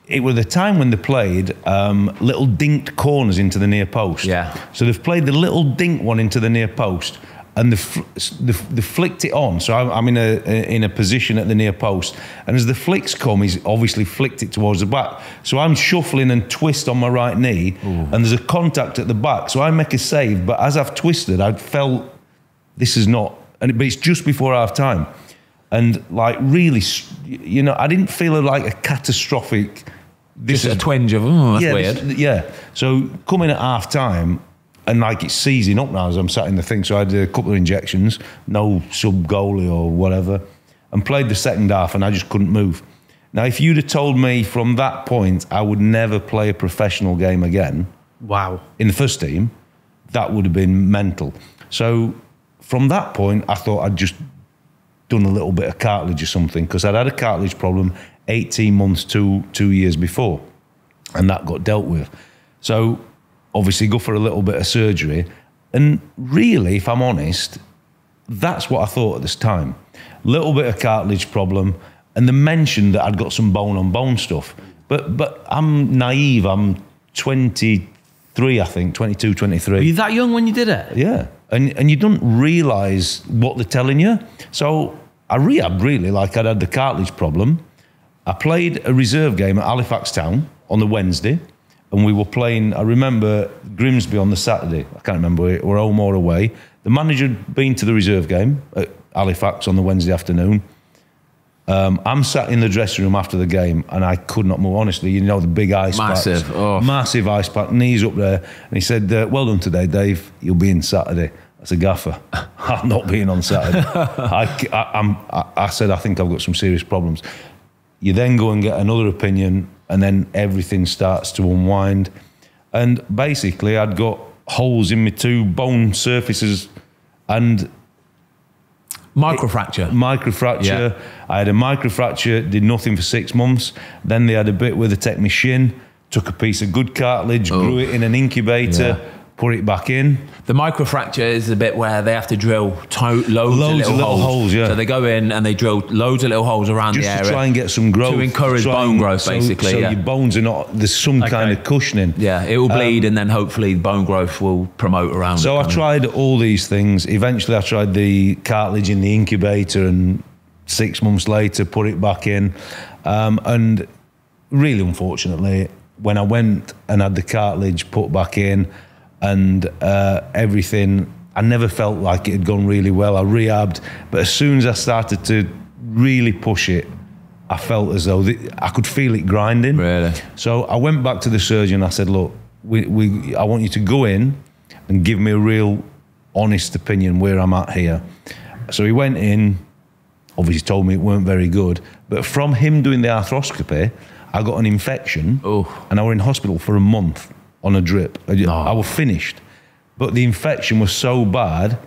It was the time when they played um, little dinked corners into the near post. Yeah. So they've played the little dink one into the near post, and they, they, they flicked it on. So I'm, I'm in a in a position at the near post, and as the flicks come, he's obviously flicked it towards the back. So I'm shuffling and twist on my right knee, and there's a contact at the back. So I make a save, but as I've twisted, I felt this is not, and but it's just before half time, and like really, you know, I didn't feel like a catastrophic. This Just a twinge of, oh, that's yeah, weird. this- yeah. So coming at half time, and like it's seizing up now as I'm sat in the thing. So I had a couple of injections, no sub goalie or whatever, and played the second half, and I just couldn't move. Now, if you'd have told me from that point I would never play a professional game again Wow. in the first team, that would have been mental. So from that point, I thought I'd just done a little bit of cartilage or something because I'd had a cartilage problem 18 months to two years before, and that got dealt with. So obviously, go for a little bit of surgery. And really, if I'm honest, that's what I thought at this time. Little bit of cartilage problem, and they mentioned that I'd got some bone on bone stuff. But but I'm naive. I'm 23, I think, 22, 23. Were you that young when you did it? Yeah. And and you don't realise what they're telling you. So I rehabbed really like I'd had the cartilage problem. I played a reserve game at Halifax Town on the Wednesday, and we were playing. I remember Grimsby on the Saturday. I can't remember it, we were home or away. The manager had been to the reserve game at Halifax on the Wednesday afternoon. Um, I'm sat in the dressing room after the game, and I could not move. Honestly, you know the big ice Massive, packs, oh. massive ice pack, knees up there, and he said, uh, "Well done today, Dave. You'll be in Saturday." That's a gaffer. I'm not being on Saturday. I, I, I'm, I, I said, I think I've got some serious problems. You then go and get another opinion, and then everything starts to unwind. And basically, I'd got holes in my two bone surfaces, and Microfracture. microfracture. Yeah. I had a microfracture, did nothing for six months. Then they had a bit where they take my shin, took a piece of good cartilage, oh. grew it in an incubator, Yeah. Put it back in. The microfracture is the bit where they have to drill to- loads, Loads of little, holes. yeah. So they go in and they drill loads of little holes around Just the to area. try and get some growth. To encourage bone and- growth, so- basically, So yeah. your bones are not, there's some kind of cushioning. yeah, it will bleed and then hopefully bone growth will promote around Um, So. I tried all these things. Eventually, I tried the cartilage in the incubator, and six months later, put it back in. Um, and really, unfortunately, when I went and had the cartilage put back in, and uh, everything, I never felt like it had gone really well. I rehabbed, but as soon as I started to really push it, I felt as though the, I could feel it grinding. Really? So I went back to the surgeon. I said, "Look, we, we, I want you to go in and give me a real, honest opinion where I'm at here." So he went in. Obviously, told me it weren't very good. But from him doing the arthroscopy, I got an infection, Oh. and I were in hospital for a month on a drip. I, I was finished, but the infection was so bad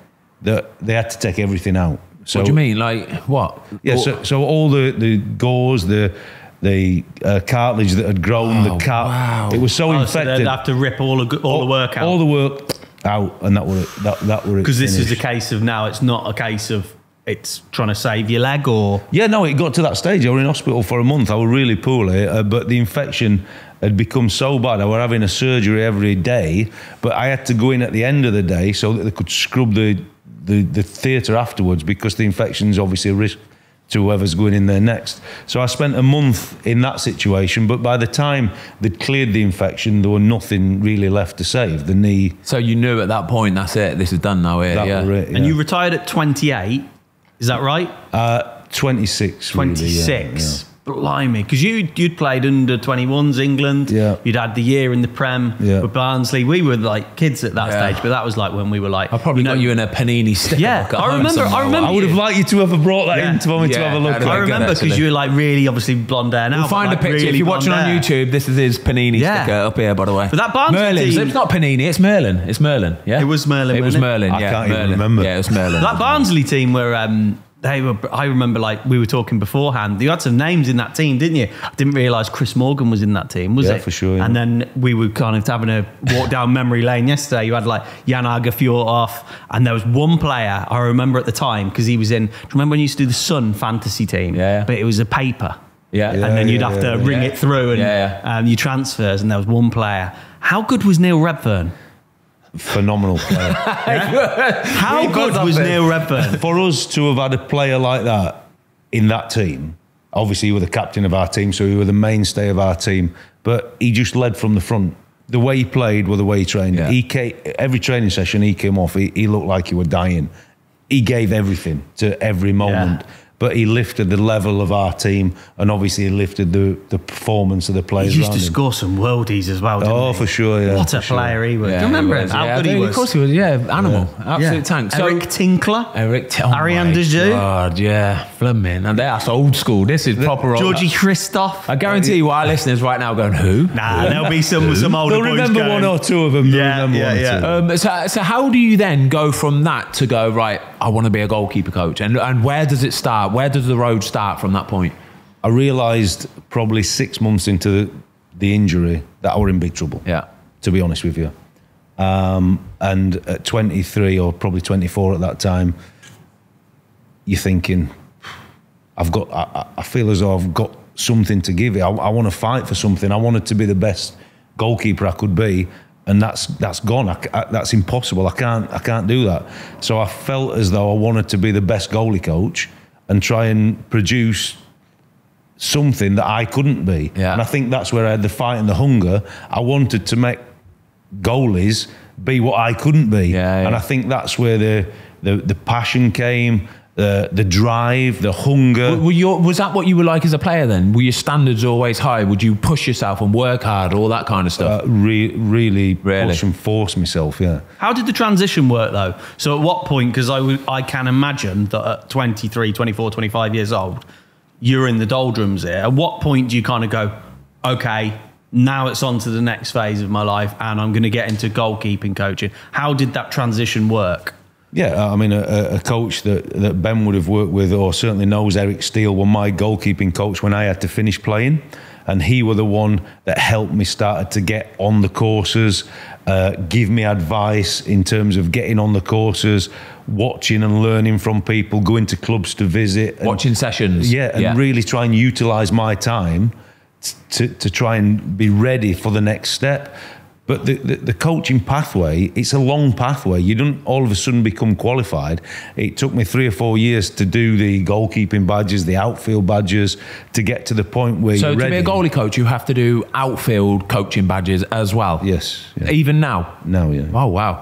that they had to take everything out. So what do you mean? Like what? yeah, Or- so, so all the, the gauze, the the uh, cartilage that had grown, the car, wow. it was so Oh, so infected. they'd have to rip all the all the work out. All the work out, and that were it. That, that were it. Because this is the finished. case of now. It's not a case of it's trying to save your leg or Yeah, no, it got to that stage. I was in hospital for a month. I was really poorly, uh, but the infection had become so bad. I were having a surgery every day, but I had to go in at the end of the day so that they could scrub the the, the theatre afterwards because the infection's obviously a risk to whoever's going in there next. So I spent a month in that situation, but by the time they'd cleared the infection, there was nothing really left to save. The knee, So you knew at that point, that's it. This is done now. Here, that yeah. were it. And you retired at 28. Is that right? uh, 26. really, yeah, 26. Blimey, because you you'd played under 21s England. Yeah. You'd had the year in the Prem Yeah. with Barnsley. We were like kids at that Yeah. stage, but that was like when we were like. I probably got you in a panini sticker. Yeah, book at I home remember- I remember I would have liked you to have brought that Yeah. in for me to have a look I be at. good, remember because you were like really obviously blonde hair now. We'll find like, a picture. really if you're watching blonde on. YouTube, this is his Panini Yeah. sticker up here, by the way. But that Barnsley Merlin. team- It's not Panini. It's Merlin. It's Merlin. Yeah. It was Merlin, It was wasn't it? Merlin. I Yeah. can't even Merlin. remember. Yeah, it was Merlin. That Barnsley team were um, they were. I remember like we were talking beforehand. You had some names in that team, didn't you? I didn't realise Chris Morgan was in that team, was Yeah, it? for sure, yeah. And then we were kind of having a walk down memory lane yesterday. You had like Jan Aage Fjørtoft, and there was one player I remember at the time because he was in. Do you remember when you used to do the Sun fantasy team? Yeah, yeah. But it was a paper. Yeah. and then you'd yeah, have to yeah, ring yeah. it through and Yeah, Um, your transfers. And there was one player. How good was Neil Redfearn? Phenomenal player. How He good was was up there. Neil Redfearn? for us to have had a player like that in that team, obviously you were the captain of our team, so you were the mainstay of our team, but he just led from the front. The way he played, or the way he trained, Yeah. he came, every training session he came off, he, he looked like he were dying. He gave everything to every moment. But he lifted the level of our team, and obviously he lifted the, the performance of the players. He used to him. score some worldies as well. Didn't Oh, he? for sure, yeah, What a for sure. player he was. Yeah, Do you remember he him? How yeah. good he Of course he was. Yeah, animal, absolute Yeah. tank. So Eric Tinkler, Eric, T- oh Arjan my de Zeeuw. God, yeah, Fleming, and that's old school. This is proper. old- Georgi Hristov. I guarantee you, our listeners right now are going who? Nah, there'll be some some older They'll boys remember going, one or two of them. Yeah, yeah, one yeah. Um, so, so how do you then go from that to go right? I want to be a goalkeeper coach, and and where does it start? Where does the road start from that point? I realised probably six months into the, the injury that I were in big trouble. Yeah. To be honest with you. Um, and at 23 or probably 24 at that time, you're thinking, I've got, I, I- feel as though I've got something to give it. I, I want to fight for something. I wanted to be the best goalkeeper I could be. And that's that's gone. I, I- that's impossible. I can't I can't do that. So I felt as though I wanted to be the best goalie coach and try and produce something that I couldn't be. Yeah. And I think that's where I had the fight and the hunger. I wanted to make goalies be what I couldn't be. Yeah, yeah. And I think that's where the the, the passion came, the the drive, the hunger. Were your, was that what you were like as a player then? Were your standards always high? Would you push yourself and work hard, all that kind of stuff? uh, re- really, Really? push and force myself, yeah. How did the transition work though? So at what point, because I, I can imagine that at 23, 24, 25 years old, you're in the doldrums here. At what point do you kind of go, okay, now it's on to the next phase of my life and I'm going to get into goalkeeping coaching? How did that transition work? Yeah, I mean, a- a, coach that, that Ben would have worked with, or certainly knows Eric Steele, were my goalkeeping coach when I had to finish playing. And he were the one that helped me start to get on the courses, uh, give me advice in terms of getting on the courses, watching and learning from people, going to clubs to visit. and- Watching sessions. yeah, and really try and utilize my time to, to try and be ready for the next step. But the, the, the coaching pathway, it's a long pathway. You don't all of a sudden become qualified. It took me three or four years to do the goalkeeping badges, the outfield badges, to get to the point where So you're to ready. be a goalie coach, you have to do outfield coaching badges as well. Yes. yeah. Even now. No, yeah. Oh wow.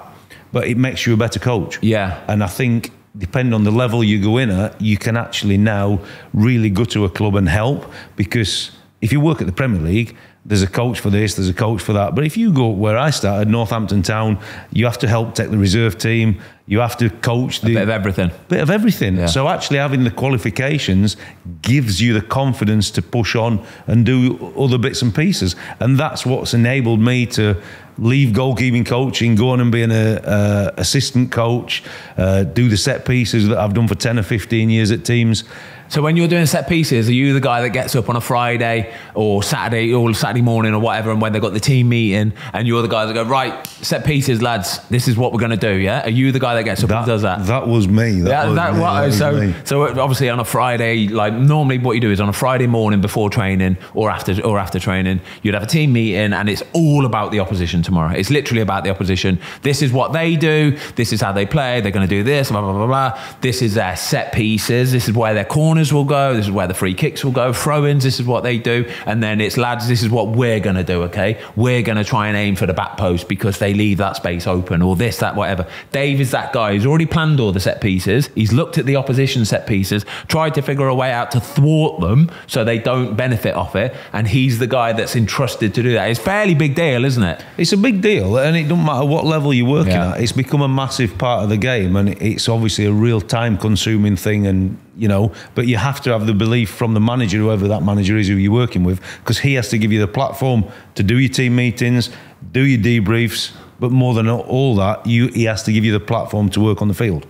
but it makes you a better coach. Yeah. And I think depending on the level you go in at, you can actually now really go to a club and help because if you work at the Premier League, there's a coach for this, there's a coach for that. But if you go where I started, Northampton Town, you have to help take the reserve team, you have to coach the Bit of everything. bit of everything. Yeah. So actually having the qualifications gives you the confidence to push on and do other bits and pieces. And that's what's enabled me to leave goalkeeping coaching, go on and be an uh, assistant coach, uh, do the set pieces that I've done for 10 or 15 years at teams. So when you're doing set pieces, are you the guy that gets up on a Friday or Saturday or Saturday morning or whatever, and when they've got the team meeting, and you're the guy that go right set pieces, lads, this is what we're going to do. Yeah, are you the guy that gets up and does that? That was me. That, That, was that, me. what- That was so, me. so obviously on a Friday, like normally what you do is on a Friday morning before training or after or after training, you'd have a team meeting and it's all about the opposition tomorrow. It's literally about the opposition. This is what they do. This is how they play. They're going to do this. Blah blah blah blah. This is their set pieces. This is where their corners corners will go. This is where the free kicks will go. Throw-ins. This is what they do. And then it's lads. This is what we're gonna do. Okay, we're gonna try and aim for the back post because they leave that space open, or this, that, whatever. Dave is that guy. He's already planned all the set pieces. He's looked at the opposition set pieces, tried to figure a way out to thwart them so they don't benefit off it. And he's the guy that's entrusted to do that. It's a fairly big deal, isn't it? It's a big deal, and it doesn't matter what level you're working Yeah. at. It's become a massive part of the game, and it's obviously a real time-consuming thing. And you know, but you have to have the belief from the manager, whoever that manager is, who you're working with, because he has to give you the platform to do your team meetings, do your debriefs. But more than all that, you he has to give you the platform to work on the field.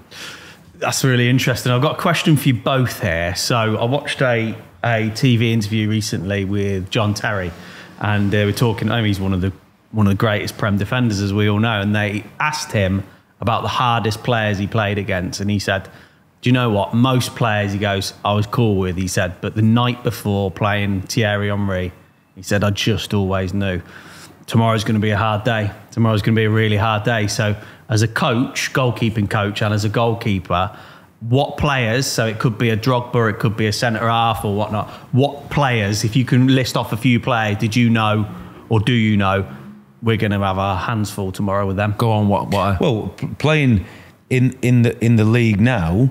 That's really interesting. I've got a question for you both here. So I watched a, a TV interview recently with John Terry, and they were talking. I mean, he's one of the one of the greatest prem defenders, as we all know. And they asked him about the hardest players he played against, and he said, "Do you know what? Most players, he goes, I was cool with." He said, but the night before playing Thierry Henry, he said, I just always knew tomorrow's going to be a hard day. Tomorrow's going to be a really hard day. So, as a coach, goalkeeping coach, and as a goalkeeper, what players, so it could be a Drogba, it could be a centre half or whatnot, what players, if you can list off a few players, did you know or do you know we're going to have our hands full tomorrow with them? Go on. What? What? Well, playing in in the in the league now,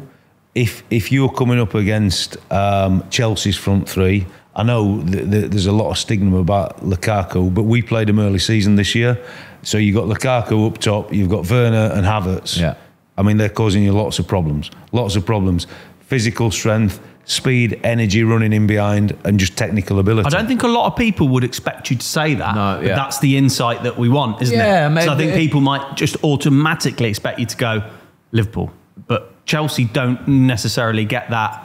if if you're coming up against um, Chelsea's front three, I know th- th- there's a lot of stigma about Lukaku, but we played him early season this year, so you've got Lukaku up top, you've got Werner and Havertz. Yeah. I mean they're causing you lots of problems, lots of problems. Physical strength, speed, energy, running in behind, and just technical ability. I don't think a lot of people would expect you to say that. No, but yeah. that's the insight that we want, isn't Yeah, it? So I think people might just automatically expect you to go Liverpool, but Chelsea don't necessarily get that.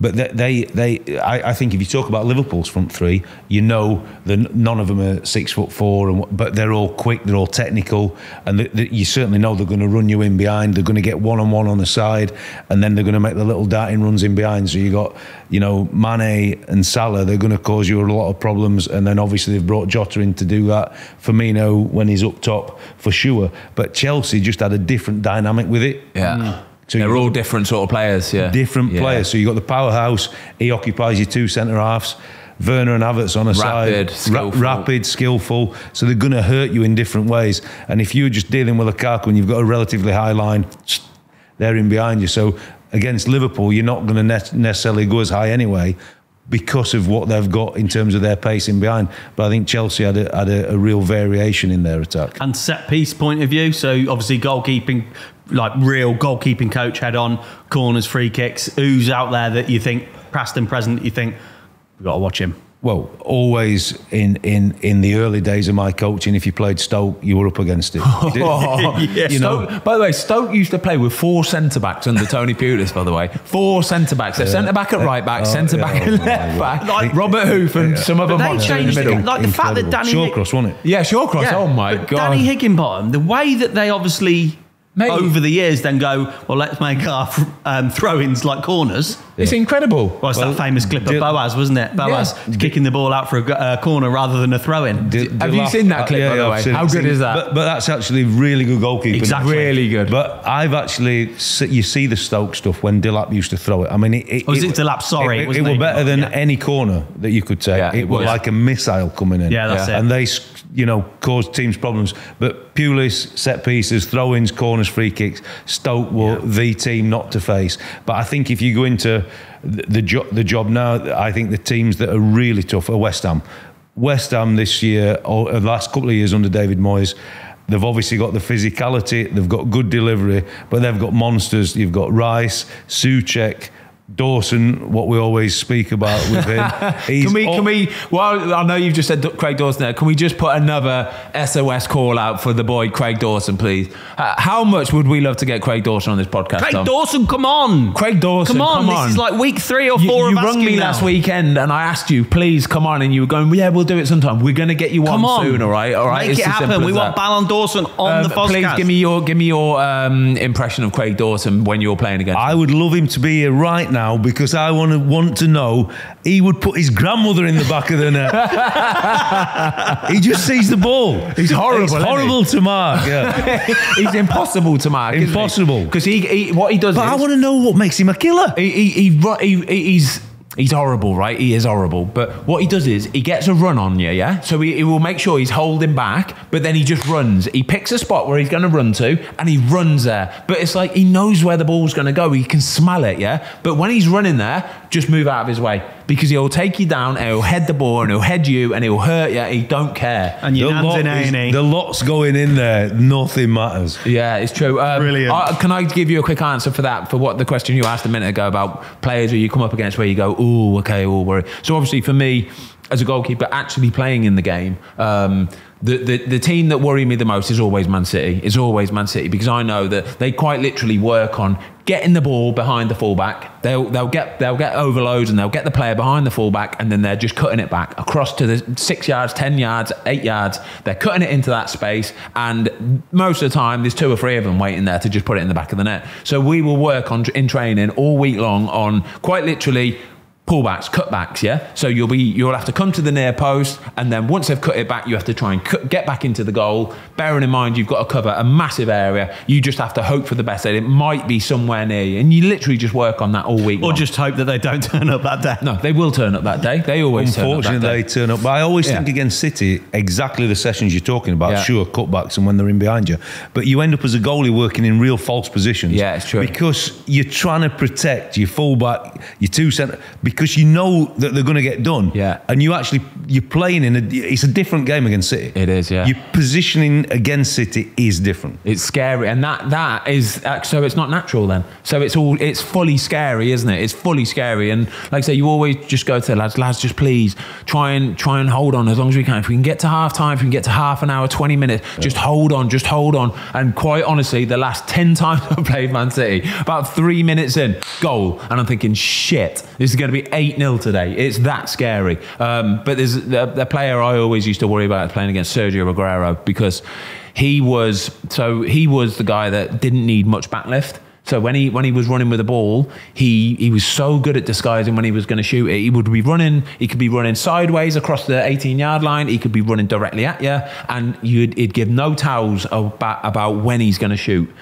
But they, they, they I, I think if you talk about Liverpool's front three, you know that none of them are six foot four, and but they're all quick, they're all technical, and th th you certainly know they're going to run you in behind. They're going to get one on one on the side, and then they're going to make the little darting runs in behind. So you got, you know, Mane and Salah. They're going to cause you a lot of problems, and then obviously they've brought Jota in to do that. Firmino when he's up top for sure. But Chelsea just had a different dynamic with it. Yeah. Mm. So They're all different sort of players. Yeah. different Yeah. players. So you've got the powerhouse. He occupies your two centre halves. Werner and Havertz on a Rapid, side, skillful. rapid, skillful. So they're going to hurt you in different ways. And if you're just dealing with a Lukaku and you've got a relatively high line, they're in behind you. So against Liverpool, you're not going to ne- necessarily go as high anyway because of what they've got in terms of their pace in behind. But I think Chelsea had a, had a, a real variation in their attack. And set piece point of view, so obviously goalkeeping, like real goalkeeping coach head on, corners, free kicks. Who's out there that you think, past and present, you think, we've got to watch him? Well, always in, in, in the early days of my coaching, if you played Stoke, you were up against it. Oh, You know- Stoke, by the way, Stoke used to play with four centre backs under Tony Pulis. By the way, four centre backs. They're centre back at uh, right back, Oh, centre back oh at my left back. Like- Robert Huth and some other monster in the changed it, middle. like the fact that Danny Shawcross, wasn't it? yeah, Shawcross. Yeah, oh my but god. Danny Higginbotham, the way that they obviously Mate. over the years then go, well, let's make our um, throw-ins like corners. It's incredible. Well, it's Well, that famous clip of did- Boaz, wasn't it? Boaz kicking the ball out for a uh, corner rather than a throw-in. The- the Have you seen that clip, by the I've way? seen. How good is that? But, but that's actually really good goalkeeping. Exactly. Really good. But I've actually, se- you see the Stoke stuff when Delap used to throw it. I mean, it, it, Was it Delap? Sorry, it, it, wasn't was better than Yeah. any corner that you could take. Yeah, it, it was was. like a missile coming in. Yeah, that's it. And they, s- you know, caused teams problems. But Pulis, set pieces, throw-ins, corners, free kicks. Stoke were the team not to face. But I think if you go into the, job, the job now, I think the teams that are really tough are West Ham. West Ham this year, or the last couple of years under David Moyes, they've obviously got the physicality, they've got good delivery, but they've got monsters. You've got Rice, Souček, Dawson, what we always speak about with him. He's Can we? Can we? Well, I know you've just said Craig Dawson there. Can we just put another SOS call out for the boy Craig Dawson, please? Uh, how much would we love to get Craig Dawson on this podcast? Craig Tom? Dawson, come on. Craig Dawson, Come on. come this is like week three or four you of rung asking me now. last weekend and I asked you, please come on, and you were going, yeah, we'll do it sometime. We're going to get you Come on on. soon, all right? All right, Make It's it happen. We want that. Ballon Dawson on Um, the podcast. please give me your give me your um, impression of Craig Dawson when you were playing against. him. I would love him to be here right now because I want to want to know he would put his grandmother in the back of the net. he just sees the ball. He's horrible, It's isn't he? horrible to mark. Yeah. He's impossible to mark. Impossible. Because he, he, what he does but is I want to know what makes him a killer. he, he, he, he, he- he's he's horrible, right? He is horrible. But what he does is he gets a run on you, yeah. So he, he will make sure he's holding back, but then he just runs. He picks a spot where he's going to run to, and he runs there. But it's like he knows where the ball's going to go. He can smell it, yeah. But when he's running there, just move out of his way because he'll take you down and he'll head the ball and he'll head you and he'll hurt you. He don't care. And your The nan's lot in is- A&E. the lot's going in there. Nothing matters. Yeah, it's true. Um, Brilliant. I- can I give you a quick answer for that? For what the question you asked a minute ago about players who you come up against where you go, oh, okay, all worry. So obviously for me, as a goalkeeper, actually playing in the game, um, the, the the team that worry me the most is always Man City. It's always Man City because I know that they quite literally work on getting the ball behind the fullback. They'll they'll get they'll get overloads and they'll get the player behind the fullback and then they're just cutting it back across to the six yards, ten yards, eight yards. They're cutting it into that space and most of the time there's two or three of them waiting there to just put it in the back of the net. So we will work on in training all week long on quite literally pullbacks, cutbacks, yeah. So you'll be you'll have to come to the near post, and then once they've cut it back, you have to try and cut, get back into the goal. Bearing in mind you've got to cover a massive area, you just have to hope for the best. That it might be somewhere near you, and you literally just work on that all week. Or long. just hope that they don't turn up that day. no, they will turn up that day. They always turn up Unfortunately, day. they turn up. But I always Yeah. think against City, exactly the sessions you're talking about. Yeah. Sure, cutbacks and when they're in behind you, but you end up as a goalie working in real false positions. Yeah, it's true. Because you're trying to protect your fullback, your two centre, because you know that they're going to get done. Yeah. and you actually you're playing in a. It's a different game against City. It is, yeah. Your positioning against City is different. It's scary, and that that is uh, so it's not natural then. So it's all it's fully scary, isn't it? It's fully scary, and like I say, you always just go to the lads, lads, just please try and try and hold on as long as we can. If we can get to half time, if we can get to half an hour, twenty minutes, just hold on, just hold on. And quite honestly, the last ten times I've played Man City, about three minutes in, goal, and I'm thinking, shit, this is going to be eight 0 today. It's that scary. Um, but there's the, the player I always used to worry about playing against Sergio Aguero because he was so he was the guy that didn't need much backlift. So when he when he was running with the ball, he he was so good at disguising when he was going to shoot it. He would be running. He could be running sideways across the 18 yard line. He could be running directly at you, and you'd he'd give no towels about about when he's going to shoot.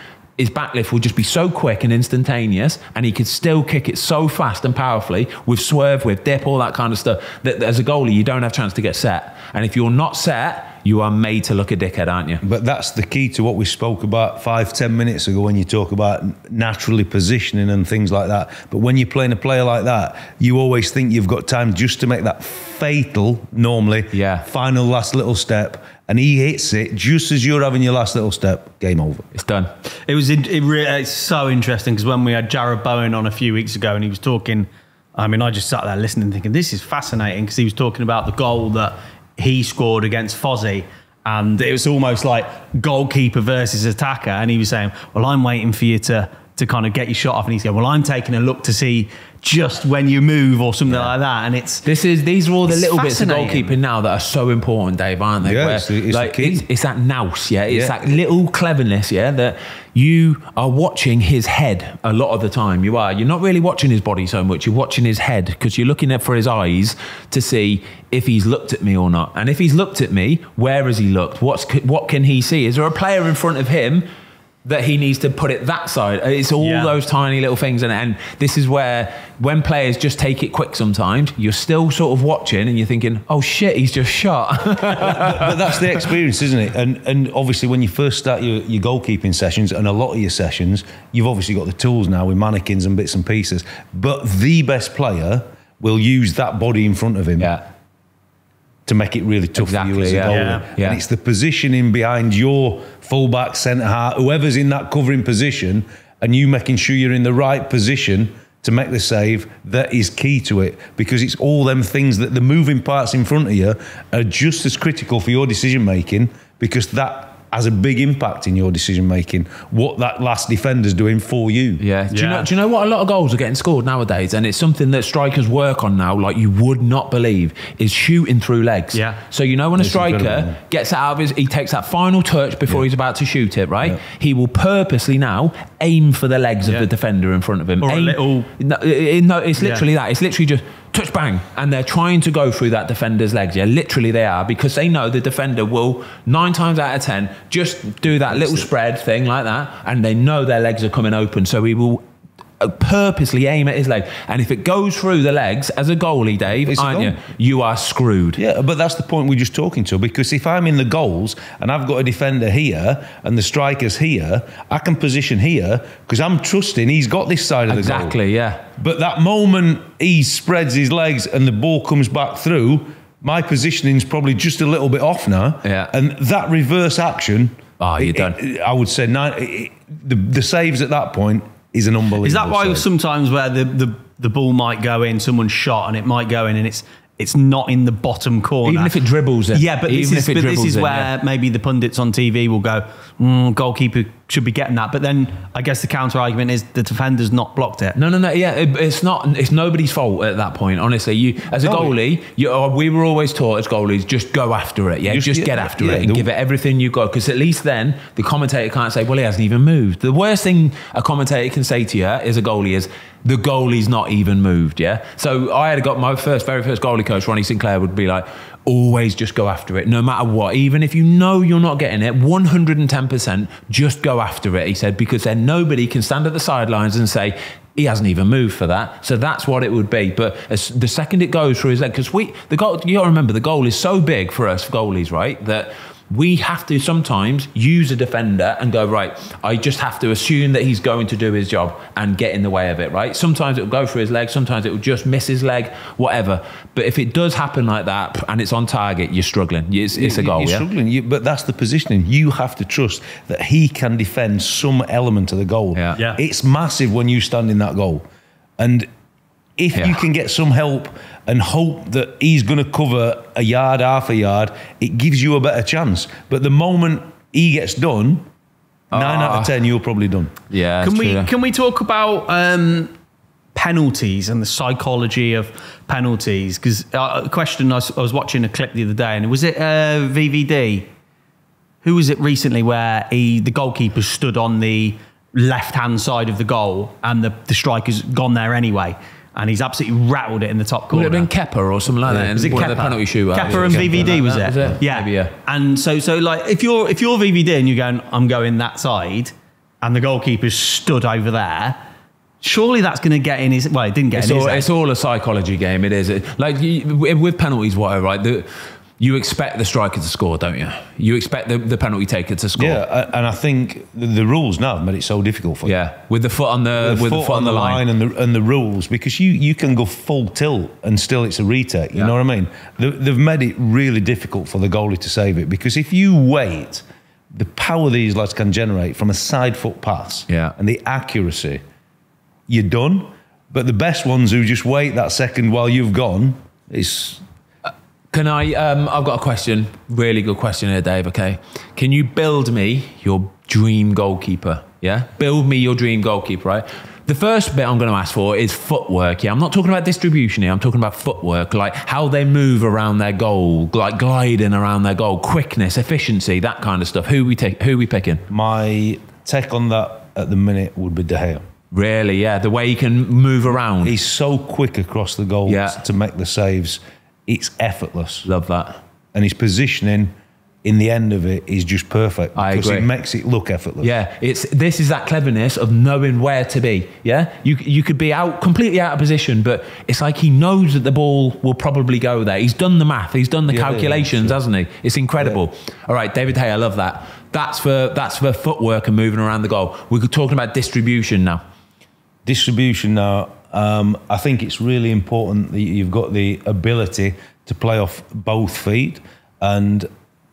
His backlift would just be so quick and instantaneous, and he could still kick it so fast and powerfully with swerve, with dip, all that kind of stuff. That as a goalie, you don't have a chance to get set. And if you're not set, you are made to look a dickhead, aren't you? But that's the key to what we spoke about five, ten minutes ago when you talk about naturally positioning and things like that. But when you're playing a player like that, you always think you've got time just to make that fatal, normally, Yeah. final last little step. And he hits it just as you're having your last little step, game over. It's done. It was in, it re- it's so interesting because when we had Jarrod Bowen on a few weeks ago and he was talking, I mean, I just sat there listening, thinking this is fascinating because he was talking about the goal that he scored against Fozzie. And it was almost like goalkeeper versus attacker. And he was saying, Well, I'm waiting for you to to kind of get your shot off. And he's going, Well, I'm taking a look to see just when you move or something like that. And it's This is these are all the little bits of fascinating. goalkeeping now that are so important, Dave, aren't they? Yeah, Where, it's the- it's the like, key. It's, it's that nous, yeah. It's Yeah. that little cleverness, yeah. That you are watching his head a lot of the time. You are. You're not really watching his body so much. You're watching his head because you're looking at for his eyes to see if he's looked at me or not. And if he's looked at me, where has he looked? What's what can he see? Is there a player in front of him? That he needs to put it that side. It's all Yeah. those tiny little things, and, and this is where when players just take it quick, sometimes you're still sort of watching and you're thinking, "Oh shit, he's just shot." but that's the experience, isn't it? And and obviously, when you first start your, your goalkeeping sessions and a lot of your sessions, you've obviously got the tools now with mannequins and bits and pieces. But the best player will use that body in front of him yeah, to make it really tough for you as a yeah. goalie. Yeah. Yeah. And it's the positioning behind your fullback, centre half, whoever's in that covering position, and you making sure you're in the right position to make the save that is key to it because it's all them things that the moving parts in front of you are just as critical for your decision making because that has a big impact in your decision making. What that last defender's doing for you. Yeah. Do you know? Do you know what? A lot of goals are getting scored nowadays, and it's something that strikers work on now, like you would not believe, is shooting through legs. Yeah. So you know when a striker incredible. gets it out of his, he takes that final touch before he's about to shoot it. Right. Yeah. He will purposely now aim for the legs Yeah. of the defender in front of him. Or a little- No, it- it- no, it's Yeah. literally that. It's literally just touch bang, and they're trying to go through that defender's legs. Yeah, literally they are because they know the defender will nine times out of ten just do that little spread thing like that, and they know their legs are coming open, so he will. Purposely aim at his leg, and if it goes through the legs as a goalie, Dave, it's aren't you? goal. You are screwed. Yeah, but that's the point we're just talking to. Because if I'm in the goals and I've got a defender here and the striker's here, I can position here because I'm trusting he's got this side of the goal. Exactly. Yeah. But that moment he spreads his legs and the ball comes back through, my positioning's probably just a little bit off now. Yeah. And that reverse action. Oh, you're it- done. it- I would say nine, it- the, the saves at that point is an unbelievable. Is that why save. sometimes where the, the, the ball might go in, someone's shot and it might go in and it's it's not in the bottom corner. Even if it dribbles in. Yeah, but this is, if it but this is in, where yeah. maybe the pundits on TV will go, mm, goalkeeper should be getting that. But then I guess the counter argument is the defender's not blocked it. No, no, no. Yeah, it, it's not. It's nobody's fault at that point. Honestly, you as a No. goalie, you, uh, we were always taught as goalies just go after it. Yeah, just, Just- get after yeah, it and give it everything you got. Because at least then the commentator can't say, "Well, he hasn't even moved." The worst thing a commentator can say to you as a goalie is, "The goalie's not even moved." Yeah. So I had got my first, very first goalie coach, Ronnie Sinclair, would be like. Always just go after it, no matter what. Even if you know you're not getting it, 110%, just go after it, he said, because then nobody can stand at the sidelines and say, he hasn't even moved for that. So that's what it would be. But as, the second it goes through his leg, because we, the goal, you got to remember, the goal is so big for us goalies, right? That we have to sometimes use a defender and go, right, I just have to assume that he's going to do his job and get in the way of it, right? Sometimes it'll go through his leg, sometimes it will just miss his leg, whatever. But if it does happen like that and it's on target, you're struggling. It's, it's a goal, You're yeah? struggling, you, but that's the positioning. You have to trust that he can defend some element of the goal. Yeah. Yeah. It's massive when you stand in that goal. And if Yeah. you can get some help and hope that he's going to cover a yard, half a yard, it gives you a better chance. But the moment he gets done, nine out Ah. of ten, you're probably done. Yeah, Can we true. can we talk about um, penalties and the psychology of penalties? Because uh, a question I was, I was watching a clip the other day, and was it uh, VVD? Who was it recently where he the goalkeeper stood on the left hand side of the goal, and the, the striker's gone there anyway, and he's absolutely rattled it in the top Would corner. it have been Kepa or something like that? Was it One of the Kepa? penalty shootout. Kepa and Yeah, VVD was that it? Yeah. Maybe, yeah. And so so like if you're if you're VVD and you're going, I'm going that side, and the goalkeeper's stood over there, surely that's going to get in his. Well, it didn't get It's in all, his. it's all a psychology game. It is. It, like with penalties, whatever. Right, the, you expect the striker to score, don't you? You expect the, the penalty taker to score. Yeah, and I think the, the rules now have made it so difficult for you. Yeah, with the foot on the, the with foot the foot on the line. and the and the rules because you you can go full tilt and still it's a retake. You Yeah. know what I mean? They, they've made it really difficult for the goalie to save it because if you wait, the power these lads can generate from a side foot pass, Yeah. and the accuracy, you're done. But the best ones who just wait that second while you've gone is Can I? Um, I've got a question. Really good question here, Dave. Okay, can you build me your dream goalkeeper? Yeah, build me your dream goalkeeper. Right. The first bit I'm going to ask for is footwork. Yeah, I'm not talking about distribution here. I'm talking about footwork, like how they move around their goal, like gliding around their goal, quickness, efficiency, that kind of stuff. Who we take? Who we picking? my take on that at the minute would be De Gea. Really? Yeah, the way he can move around. He's so quick across the goal Yeah. to make the saves. It's effortless. Love that. and his positioning in the end of it is just perfect I because agree. it makes it look effortless. Yeah, it's this is that cleverness of knowing where to be. Yeah, you you could be out completely out of position, but it's like he knows that the ball will probably go there. He's done the math, he's done the Yeah, yeah, calculations, sure. hasn't he? It's incredible. All right, David Hay, I love that. That's for that's for footwork and moving around the goal. We're talking about distribution now. Distribution now, um, I think it's really important that you've got the ability to play off both feet. And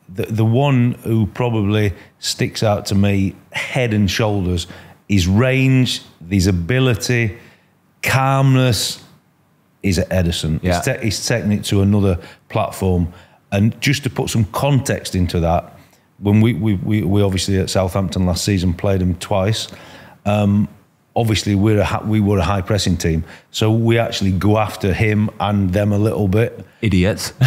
the, the one who probably sticks out to me head and shoulders is range, his ability, calmness is at Ederson. Yeah. He's, ta- he's taking it to another platform. And just to put some context into that, when we, we, we, we obviously at Southampton last season played him twice. Um, obviously, we're a, we were a high pressing team, so we actually go after him and them a little bit. Idiots.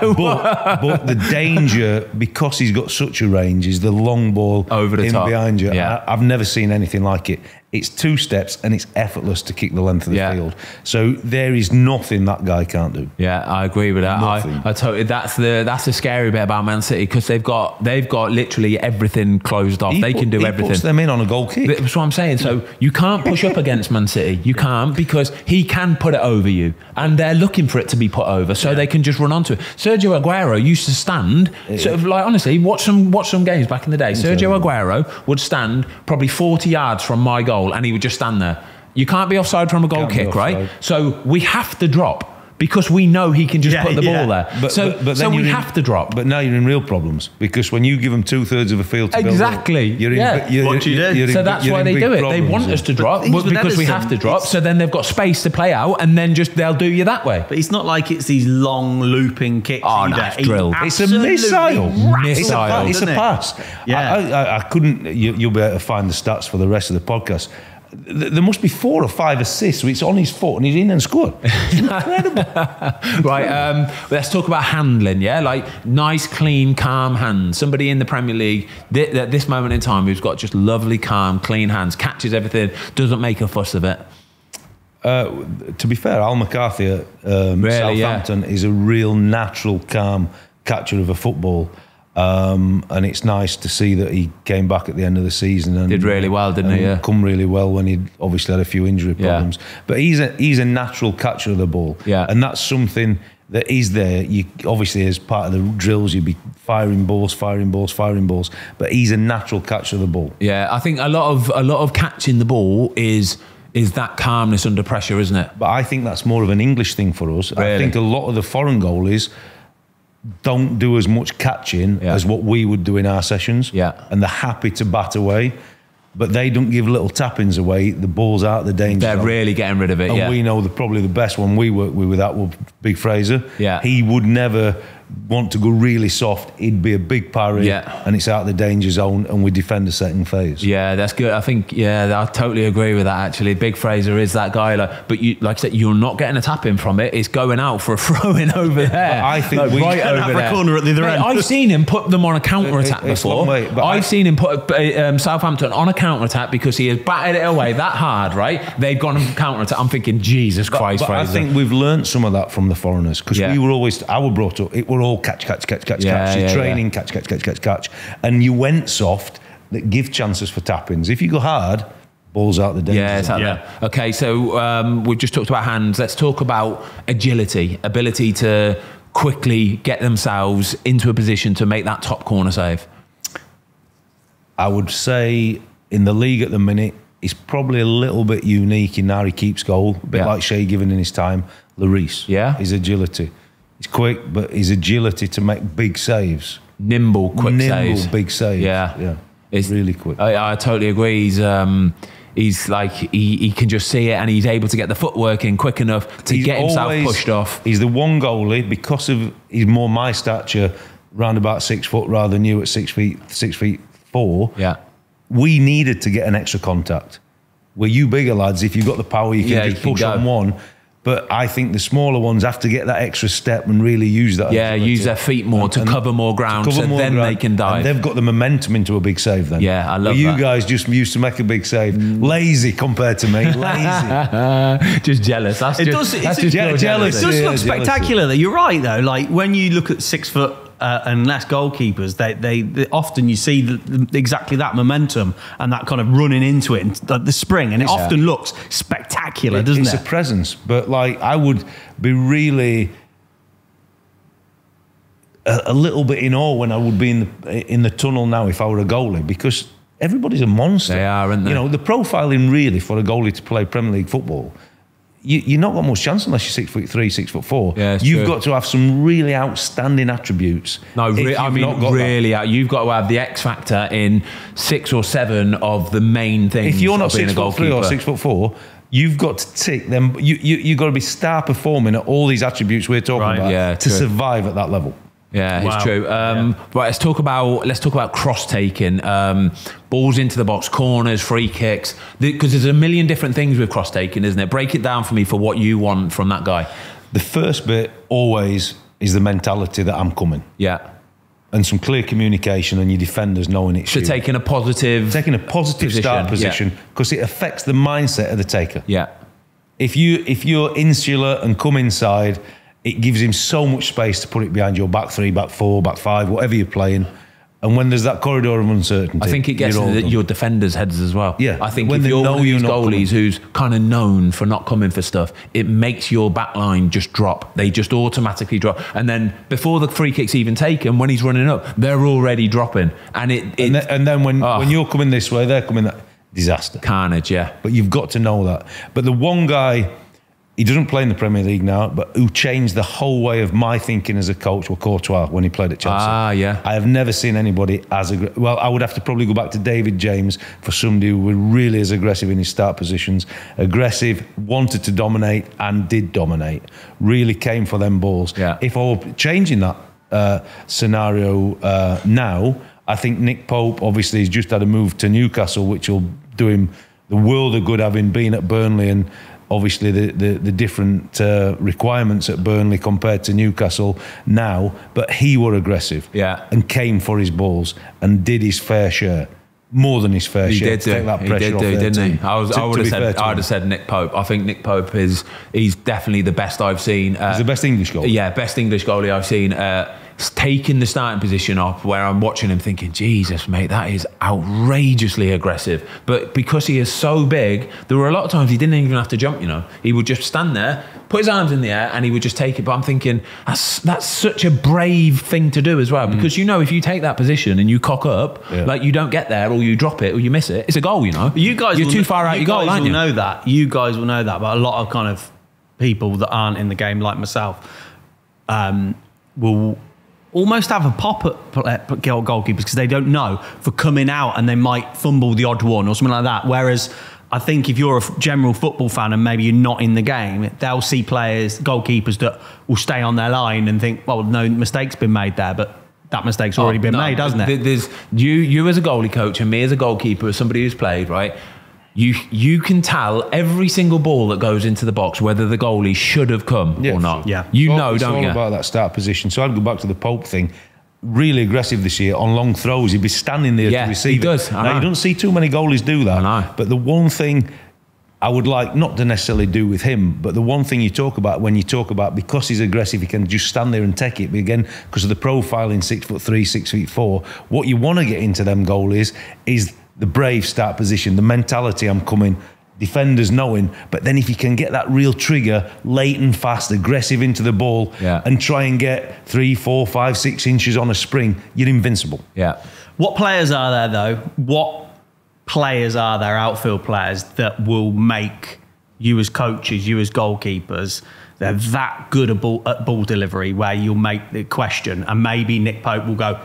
But, but the danger, because he's got such a range, is the long ball Over the in top. behind you. Yeah. I, I've never seen anything like it. It's two steps and it's effortless to kick the length of the Yeah. field. So there is nothing that guy can't do. Yeah, I agree with that. Nothing. I, I totally. That's the that's the scary bit about Man City because they've got they've got literally everything closed off. He they put- can do everything. puts them in on a goal kick. That's what I'm saying. So you can't push up against Man City. You can't because he can put it over you, and they're looking for it to be put over, so they can just run onto it. Sergio Aguero used to stand, sort of like honestly, watch some watch some games back in the day. Sergio Aguero would stand probably 40 yards from my goal, and he would just stand there. You can't be offside from a goal Can't kick, right? So we have to drop. Because we know he can just Yeah, put the yeah. ball there, so so then we you're in- have to drop. But now you're in real problems because when you give them two thirds of a field to build up, Exactly, you're in, yeah. you're, What do you do? you're in- So that's you're why they do it. They want us to drop things with because we have to drop. So then they've got space to play out, and then just they'll do you that way. But it's not like it's these long looping kicks. Oh, either. no, it's He drilled. It's a absolutely missile. It's a, pa- Missile, it's a pass. Yeah. I, I, I couldn't. You, you'll be able to find the stats for the rest of the podcast. Th- There must be four or five assists. It's on his foot and he's in and scored. Incredible. Right. Um, let's talk about handling. Yeah, like nice, clean, calm hands. Somebody in the Premier League thi- at this moment in time who's got just lovely, calm, clean hands, catches everything, doesn't make a fuss of it. Uh, to be fair, Al McCarthy at um, Really, yeah. Southampton is a real natural, calm catcher of a football. Um, and it's nice to see that he came back at the end of the season and Did really well, didn't he? Yeah. come really well when he obviously had a few injury Yeah. problems. But he's a he's a natural catcher of the ball, Yeah. and that's something that is there. You obviously as part of the drills, you'd be firing balls, firing balls, firing balls. But he's a natural catcher of the ball. Yeah, I think a lot of a lot of catching the ball is is that calmness under pressure, isn't it? But I think that's more of an English thing for us. I think a lot of the foreign goalies don't do as much catching Yeah. as what we would do in our sessions. Yeah. And they're happy to bat away, but they don't give little tappings away. The ball's out the danger They're zone. really getting rid of it. And yeah. we know that probably the best one we work with with that was Big Fraser. Yeah. He would never want to go really soft. He'd be a big parry Yeah. and it's out of the danger zone and we defend the second phase. Yeah, that's good. I think yeah, I totally agree with that. Actually, Big Fraser is that guy. Like, but you, like I said, you're not getting a tap in from it. It's going out for a throw in over there. I think Like, we- right over there. corner at the other Mate, end. I've seen him put them on a counter attack It- it's before. way, but I've I- seen him put uh, um, Southampton on a counter attack because he has batted it away that hard. Right? They've gone counter attack. I'm thinking, Jesus Christ, But I think we've learned some of that from the foreigners because Yeah. we were always, I were brought up, it were all catch, catch, catch, catch, Yeah, catch. Your yeah, training, yeah. catch, catch, catch, catch, catch. And you went soft that give chances for tappings. If you go hard, balls out the danger Yeah, it's out Yeah. there. Okay, so um, we've just talked about hands. Let's talk about agility, ability to quickly get themselves into a position to make that top corner save. I would say in the league at the minute, he's probably a little bit unique in how he keeps goal, a bit Yeah. like Shay Given in his time. Lloris, Yeah. his agility. He's quick, but his agility to make big saves. Nimble, quick Nimble, saves. big saves. Yeah, yeah. It's really quick. I, I totally agree. He's um, he's like he, he can just see it, and he's able to get the footwork in quick enough to He's get himself always- pushed off. He's the one goalie because of he's more my stature, round about six foot rather than you at six feet six feet four. Yeah, We needed to get an extra contact. Were you bigger lads, if you've got the power, you can Yeah, just you can push go. on one. But I think the smaller ones have to get that extra step and really use that. yeah. agility. Use their feet more to And- cover more ground, cover so more then ground. they can dive. And they've got the momentum into a big save then. Yeah, I love Where you that. Mm. guys just used to make a big save. Lazy compared to me. Lazy. just jealous. That's It just, does- That's it's just je- pure It does Yeah, look jealousy. spectacular. Though you're right though. Like when you look at six foot uh, and less goalkeepers, they, they, they often you see the, the, exactly that momentum and that kind of running into it, and the, the spring, and it often looks spectacular, it, doesn't it's it? It's a presence, but like I would be really a, a little bit in awe when I would be in the in the tunnel now if I were a goalie because everybody's a monster. They are, aren't they? You know the profiling really for a goalie to play Premier League football. You, you're not got much chance unless you're six foot three, six foot four. Yeah, You've true. got to have some really outstanding attributes. No, re- I mean, that. really, uh, you've got to have the X factor in six or seven of the main things. if you're not six foot three or six foot four, you've got to tick them. You you you got to be star performing at all these attributes we're talking Right, about yeah, to true. survive at that level. Yeah, Wow. it's true. Um, Right, let's talk about let's talk about cross taking, um, balls into the box, corners, free kicks, because there's a million different things with cross taking, isn't it? Break it down for me for what you want from that guy. The first bit always is the mentality that I'm coming Yeah, and some clear communication and your defenders knowing it's so you. taking a positive. taking a positive Position, start position because it affects the mindset of the taker. yeah, If you if you're insular and come inside, it gives him so much space to put it behind your back three, back four, back five, whatever you're playing. And when there's that corridor of uncertainty, I think it gets you're all into done. your defenders' heads as well. Yeah, I think when if you're know one of these goalies coming. who's kind of known for not coming for stuff, it makes your back line just drop. They just automatically drop, and then before the free kick's even taken, when he's running up, they're already dropping, and it, it and, then, and then when, Oh. when you're coming this way, they're coming that disaster. carnage. Yeah, But you've got to know that. But the one guy, he doesn't play in the Premier League now, but who changed the whole way of my thinking as a coach was Courtois when he played at Chelsea. Ah, yeah. I have never seen anybody as aggressive. Well, I would have to probably go back to David James for somebody who was really as aggressive in his start positions. Aggressive, wanted to dominate, and did dominate. Really came for them balls. Yeah. If I were changing that uh, scenario uh, now, I think Nick Pope obviously has just had a move to Newcastle, which will do him the world of good having been at Burnley and obviously the, the, the different uh, requirements at Burnley compared to Newcastle now. But he were aggressive Yeah. and came for his balls and did his fair share. More than his fair he share. did do. take that He pressure did do, didn't he? I was. To- I would have said. I'd have said Nick Pope. I think Nick Pope is. He's definitely the best I've seen. Uh, He's the best English goal. Yeah, best English goalie I've seen. Uh, taking the starting position up where I'm watching him thinking, Jesus, mate, that is outrageously aggressive. But because he is so big, there were a lot of times he didn't even have to jump, you know. He would just stand there, put his arms in the air, and he would just take it. But I'm thinking, that's that's such a brave thing to do as well. Because you know, if you take that position and you cock up, Mm. Yeah. like you don't get there or you drop it or you miss it, it's a goal, you know. You guys, You're will too far out you your goal, guys aren't will you? know that. You guys will know that, but a lot of kind of people that aren't in the game, like myself, um, will almost have a pop at uh, goal- goalkeepers because they don't know for coming out and they might fumble the odd one or something like that. Whereas I think if you're a general football fan and maybe you're not in the game, they'll see players, goalkeepers that will stay on their line and think, well, no mistake's been made there, but that mistake's already oh, been Oh, No, made, hasn't it? There's you, you as a goalie coach, and me as a goalkeeper, as somebody who's played, right? You you can tell every single ball that goes into the box whether the goalie should have come or not. Yeah. you all- know, it's don't all you? about that start position. So I'd go back to the Pope thing. Really aggressive this year on long throws. He'd be standing there Yeah, to receive he does. I Now, know. you don't see too many goalies do that. I know. But the one thing I would like not to necessarily do with him, but the one thing you talk about when you talk about because he's aggressive, he can just stand there and take it. But again, because of the profiling, six foot three, six feet four, what you want to get into them goalies is the brave start position, the mentality. I'm coming. Defenders knowing, but then if you can get that real trigger, late and fast, aggressive into the ball, Yeah. and try and get three, four, five, six inches on a spring, you're invincible. yeah. What players are there though? What players are there, outfield players, that will make you as coaches, you as goalkeepers, they're that good at ball, at ball delivery where you'll make the question and maybe Nick Pope will go,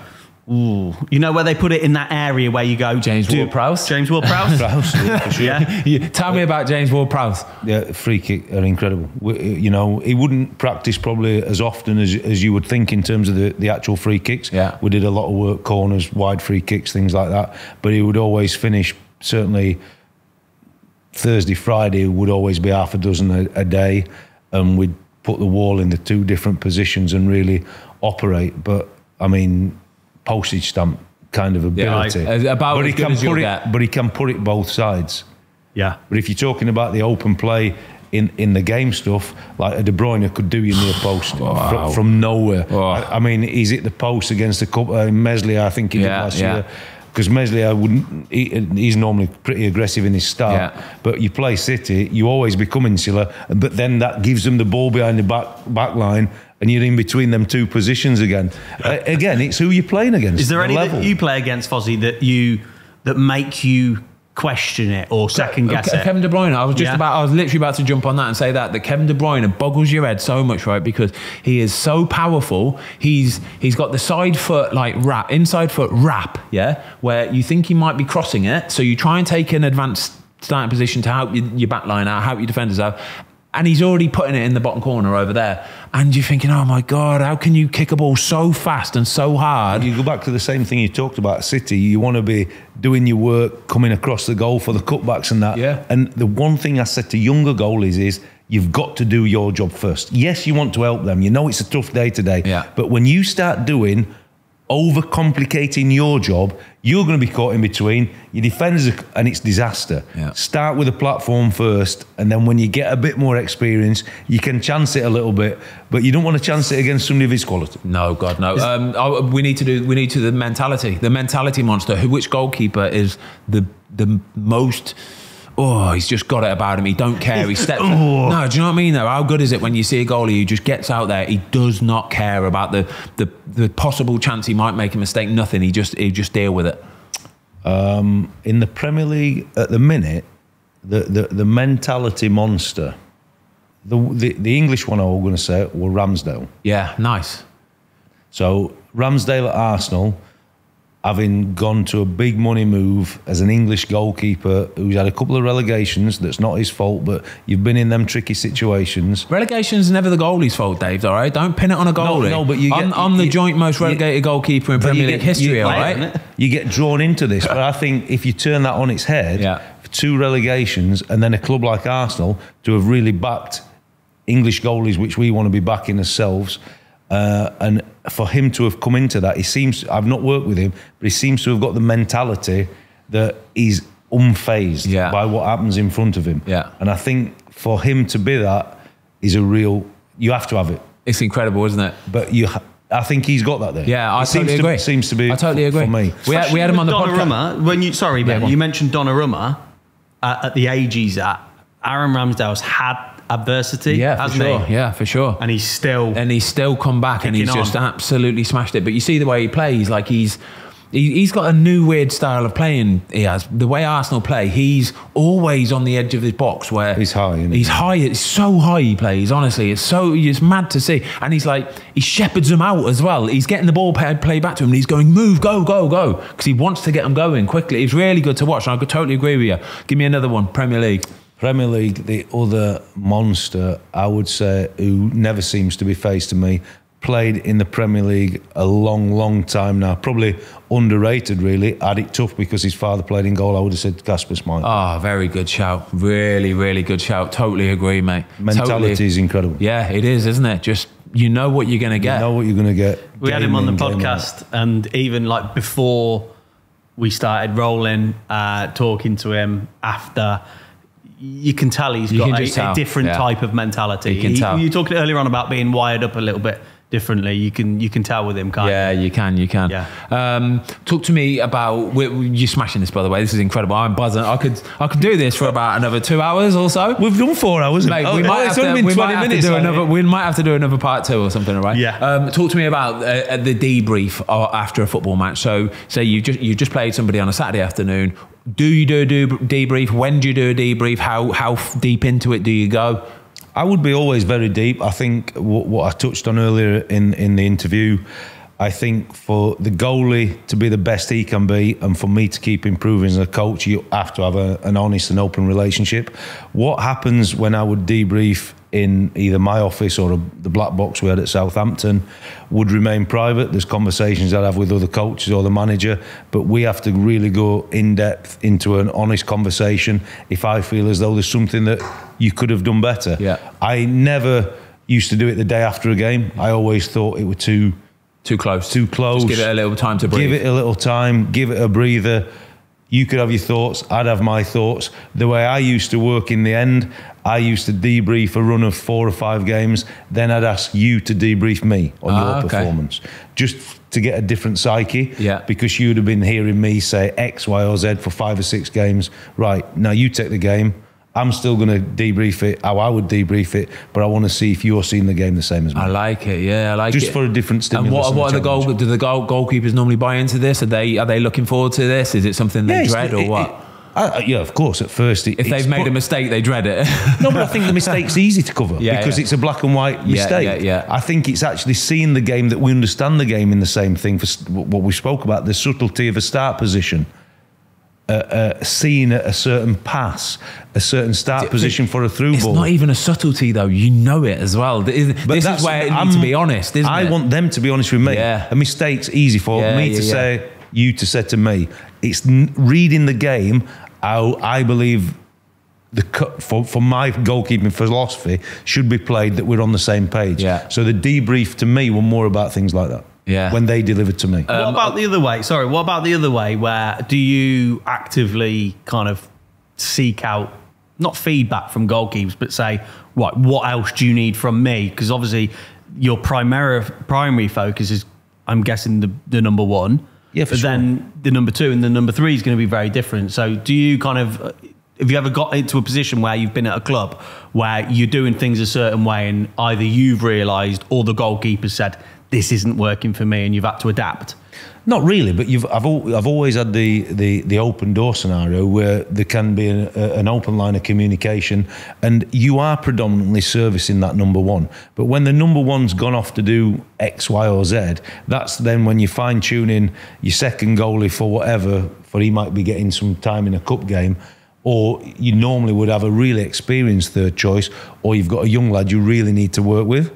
ooh. You know where they put it in that area where you go, James do- Ward-Prowse? James Ward-Prowse? Prowse, for sure. yeah. You- tell me about James Ward-Prowse. Yeah, free kick are incredible. We- You know, he wouldn't practice probably as often as, as you would think in terms of the, the actual free kicks. Yeah. We did a lot of work, corners, wide free kicks, things like that. But he would always finish, certainly Thursday, Friday, would always be half a dozen a, a day. And we'd put the wall in the two different positions and really operate. But, I mean, postage stamp kind of ability. as- about but he can put it, get. But he can put it both sides. Yeah. But if you're talking about the open play in, in the game stuff, like a De Bruyne could do you near post fr- from, nowhere. Wow. I, I mean, he's hit the post against a couple, uh, Meslier, I think he did Yeah, last yeah. year. Because Meslier wouldn't, he, he's normally pretty aggressive in his start. Yeah. But you play City, you always become insular, but then that gives them the ball behind the back back line, and you're in between them two positions again. Uh, again, it's who you're playing against. Is there the any level. that you play against Fozzie that you that make you question it or second guess Ke- it? Kevin De Bruyne. I was just Yeah. about. I was literally about to jump on that and say that that Kevin De Bruyne boggles your head so much, right? Because he is so powerful. He's he's got the side foot like wrap, inside foot wrap, yeah, where you think he might be crossing it, so you try and take an advanced starting position to help your, your back line out, help your defenders out. And he's already putting it in the bottom corner over there. And you're thinking, oh my God, how can you kick a ball so fast and so hard? You go back to the same thing you talked about City. You want to be doing your work, coming across the goal for the cutbacks and that. Yeah. And the one thing I said to younger goalies is you've got to do your job first. Yes, you want to help them. You know it's a tough day today. Yeah. But when you start doing overcomplicating your job, you're going to be caught in between. Your defenders, are, and it's disaster. Yeah. Start with a platform first, and then when you get a bit more experience, you can chance it a little bit, but you don't want to chance it against somebody of his quality. No, God, no. Um, oh, we need to do. We need to the mentality. The mentality monster. Who? Which goalkeeper is the the most? Oh, he's just got it about him. He don't care. He steps. Oh. No, do you know what I mean? Though, how good is it when you see a goalie who just gets out there? He does not care about the the, the possible chance he might make a mistake. Nothing. He just he just deal with it. Um, in the Premier League at the minute, the the, the mentality monster, the, the the English one I was going to say were Ramsdale. Yeah, nice. So Ramsdale at Arsenal, having gone to a big money move as an English goalkeeper who's had a couple of relegations. That's not his fault, but you've been in them tricky situations. Relegation's never the goalie's fault, Dave. All right, don't pin it on a goalie. no, no but you I'm, I'm the joint most you- relegated goalkeeper in Premier you League get- history. you- all Right, right. You get drawn into this, but I think if you turn that on its head, Yeah. two relegations and then a club like Arsenal to have really backed English goalies, which we want to be backing ourselves, uh, and for him to have come into that, he seems. I've not worked with him, but he seems to have got the mentality that he's unfazed Yeah. by what happens in front of him. Yeah. and I think for him to be that is a real. You have to have it, It's incredible, isn't it? but you. I think he's got that there. Yeah, I It seems totally to, agree. Seems to be. I totally agree. for me. We had, we had him on the podcast. Donnarumma, when you sorry, Ben, go you mentioned Donnarumma uh, at the age he's at. Aaron Ramsdale's had adversity, Yeah, for hasn't sure. he? Yeah, for sure. And he's still and he's still come back and he's Kicking just absolutely smashed it. But you see the way he plays, like he's he, he's got a new weird style of playing. He has the way Arsenal play. He's always on the edge of his box where He's high, isn't he? He's high. It's so high he plays. Honestly, it's so it's mad to see. And he's like he shepherds them out as well. He's getting the ball play, play back to him and he's going move, go, go, go because he wants to get them going quickly. It's really good to watch. And I could totally agree with you. Give me another one, Premier League. Premier League, the other monster, I would say, who never seems to be faced to me, played in the Premier League a long, long time now. Probably underrated, really. Had it tough because his father played in goal. I would have said Kasper Schmeichel. Oh, very good shout. Really, really good shout. Totally agree, mate. Mentality Totally. is incredible. Yeah, it is, isn't it? Just you know what you're going to get. You know what you're going to get. we had him on the in, out. podcast, and even like before we started rolling, uh, talking to him after. You can tell he's You got a, just a different yeah. type of mentality. You can He- tell. You talked earlier on about being wired up a little bit differently. You can you can tell with him, can't Yeah, you? you can, you can. Yeah. Um, talk to me about you're smashing this, by the way. This is incredible. I'm buzzing. I could, I could do this for about another two hours or so. We've done four hours. Mate, Oh, we might, it's have only to, been we 20 might have to minutes. do another. We might have to do another part two or something, right? Yeah. Um, talk to me about uh, the debrief uh, after a football match. So, say you just you just played somebody on a Saturday afternoon. Do you do a debrief? When do you do a debrief? How how deep into it do you go? I would be always very deep. I think what, what I touched on earlier in, in the interview, I think for the goalie to be the best he can be and for me to keep improving as a coach, you have to have a, an honest and open relationship. What happens when I would debrief in either my office or a, the black box we had at Southampton would remain private. There's conversations I'd have with other coaches or the manager, but we have to really go in depth into an honest conversation if I feel as though there's something that you could have done better. Yeah. I never used to do it the day after a game. I always thought it were too Too close. too close. Just give it a little time to breathe. Give it a little time. Give it a breather. You could have your thoughts. I'd have my thoughts. The way I used to work in the end, I used to debrief a run of four or five games. Then I'd ask you to debrief me on Ah, your okay. performance, just to get a different psyche. Yeah. Because you'd have been hearing me say X, Y, or Z for five or six games. Right now, you take the game. I'm still going to debrief it how I would debrief it, but I want to see if you're seeing the game the same as me. I like it. Yeah, I like Just it. Just for a different And stimulus. what, and a what are the goal? Do the goal, goalkeepers normally buy into this? Are they are they looking forward to this? Is it something they it's- dread or it- what? it- I- yeah, of course. At first, it, if they've made a mistake, they dread it. No, but I think the mistake's easy to cover Yeah, because yeah. it's a black and white mistake. yeah, yeah. I think it's actually seeing the game that we understand the game in the same thing for what we spoke about the subtlety of a start position. uh, uh, seeing a, a certain pass, a certain start position for a through It's ball. It's not even a subtlety though. You know it as well. This, But this that's- is where it I'm- needs to be honest, isn't I it? want them to be honest with me. Yeah. A mistake's easy for Yeah, me yeah, to yeah. say, you to say to me. It's reading the game how I believe the for, for my goalkeeping philosophy should be played that we're on the same page. Yeah. So the debrief to me were more about things like that. Yeah. When they delivered to me. what um, about the other way? Sorry, what about the other way where do you actively kind of seek out not feedback from goalkeepers, but say, right, what else do you need from me? Because obviously your primary primary focus is, I'm guessing, the, the number one. Yeah, for but sure. then the number two and the number three is going to be very different. So do you kind of have you ever got into a position where you've been at a club where you're doing things a certain way and either you've realised or the goalkeeper said this isn't working for me and you've had to adapt? Not really, but you've, I've, I've always had the, the, the open door scenario where there can be an, a, an open line of communication and you are predominantly servicing that number one. But when the number one's gone off to do X, Y, or Z, that's then when you fine tuning your second goalie for whatever, for he might be getting some time in a cup game. Or you normally would have a really experienced third choice, or you've got a young lad you really need to work with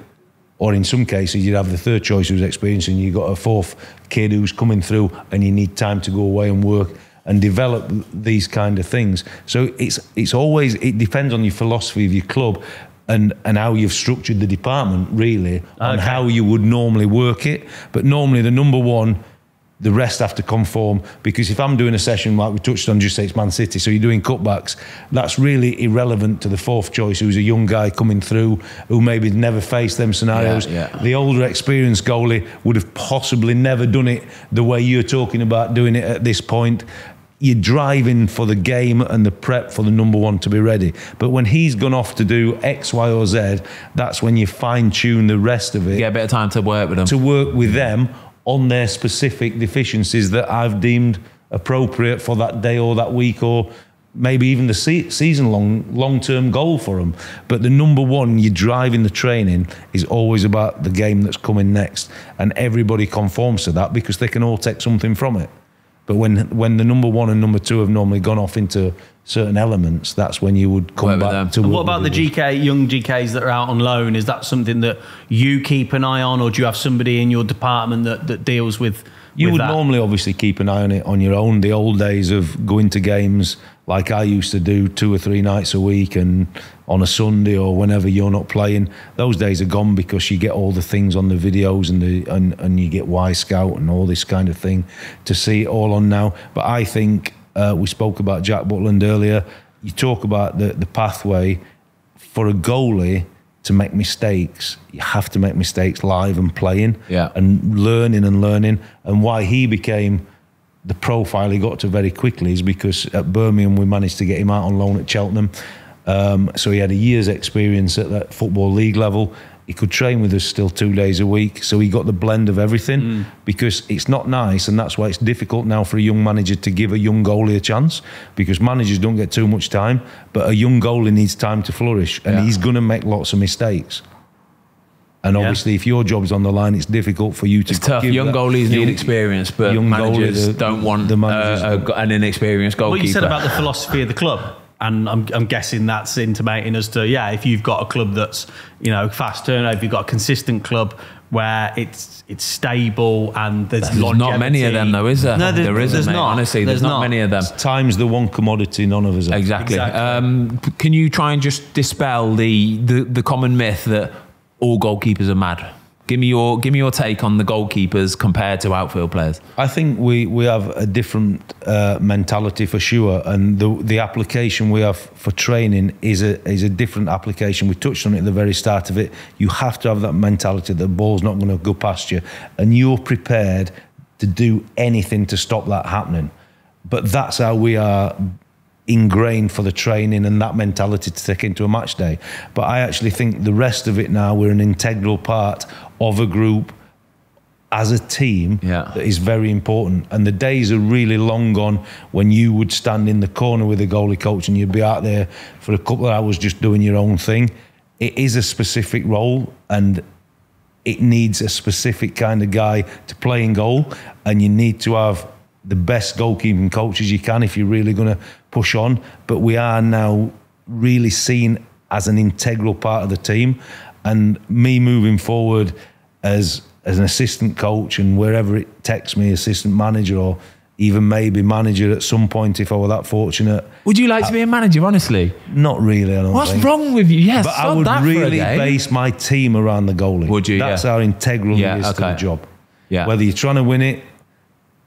or in some cases you'd have the third choice who's experienced and you've got a fourth kid who's coming through and you need time to go away and work and develop these kind of things so it's it's always it depends on your philosophy of your club and and how you've structured the department really Okay. how you would normally work it but normally the number one the rest have to conform because if I'm doing a session like we touched on, just say it's Man City, so you're doing cutbacks, that's really irrelevant to the fourth choice, who's a young guy coming through who maybe never faced them scenarios. Yeah, yeah. The older, experienced goalie would have possibly never done it the way you're talking about doing it at this point. You're driving for the game and the prep for the number one to be ready. But when he's gone off to do X, Y, or Z, that's when you fine tune the rest of it Get a bit of time to work with them. to work with them on their specific deficiencies that I've deemed appropriate for that day or that week or maybe even the se- season long long term goal for them. But the number one you drive in the training is always about the game that's coming next, and everybody conforms to that because they can all take something from it. But when when the number one and number two have normally gone off into certain elements, that's when you would come Work back them. to. And what about the with. GK young GKs that are out on loan? Is that something that you keep an eye on, or do you have somebody in your department that, that deals with? You with would that? normally obviously keep an eye on it on your own. The old days of going to games like I used to do two or three nights a week and on a Sunday or whenever you're not playing, those days are gone because you get all the things on the videos and the and, and you get Wyscout and all this kind of thing to see it all on now. But I think uh, we spoke about Jack Butland earlier. You talk about the, the pathway for a goalie to make mistakes, you have to make mistakes live and playing Yeah. and learning and learning. And why he became the profile he got to very quickly is because at Birmingham we managed to get him out on loan at Cheltenham. Um, so he had a year's experience at that football league level. He could train with us still two days a week. So he got the blend of everything because it's not nice. And that's why it's difficult now for a young manager to give a young goalie a chance because managers don't get too much time. But a young goalie needs time to flourish and Yeah. he's going to make lots of mistakes. And Yeah. obviously, if your job's on the line, it's difficult for you to. It's tough. give Young that goalies young- need experience, but young managers goalie, the- don't want the managers uh, a an inexperienced goalkeeper. What you said about the philosophy of the club, and I'm, I'm guessing that's intimating as to yeah, if you've got a club that's you know fast turnover, you've got a consistent club where it's it's stable and there's, There's not many of them, though, is there? No, there, There isn't, there's mate. not. Honestly, there's not many of them. Time's the one commodity none of us have. Exactly. Exactly. Um, can you try and just dispel the, the, the common myth that all goalkeepers are mad? Give me your give me your take on the goalkeepers compared to outfield players. I think we, we have a different uh, mentality for sure, and the the application we have for training is a is a different application. We touched on it at the very start of it. You have to have that mentality that the ball's not going to go past you, and you're prepared to do anything to stop that happening. But that's how we are ingrained for the training and that mentality to take into a match day. But I actually think the rest of it now we're an integral part of a group as a team Yeah. that is very important. And the days are really long gone when you would stand in the corner with a goalie coach and you'd be out there for a couple of hours just doing your own thing. It is a specific role and it needs a specific kind of guy to play in goal. And you need to have the best goalkeeping coaches you can if you're really going to push on. But we are now really seen as an integral part of the team, and me moving forward as as an assistant coach and wherever it takes me, assistant manager or even maybe manager at some point if I were that fortunate. Would you like to be a manager, honestly? Not really. I don't What's think. wrong with you? Yes, But I would really base my team around the goalie. Would you? That's Yeah. how integral Yeah, he is to okay. the job. Yeah. Whether you're trying to win it,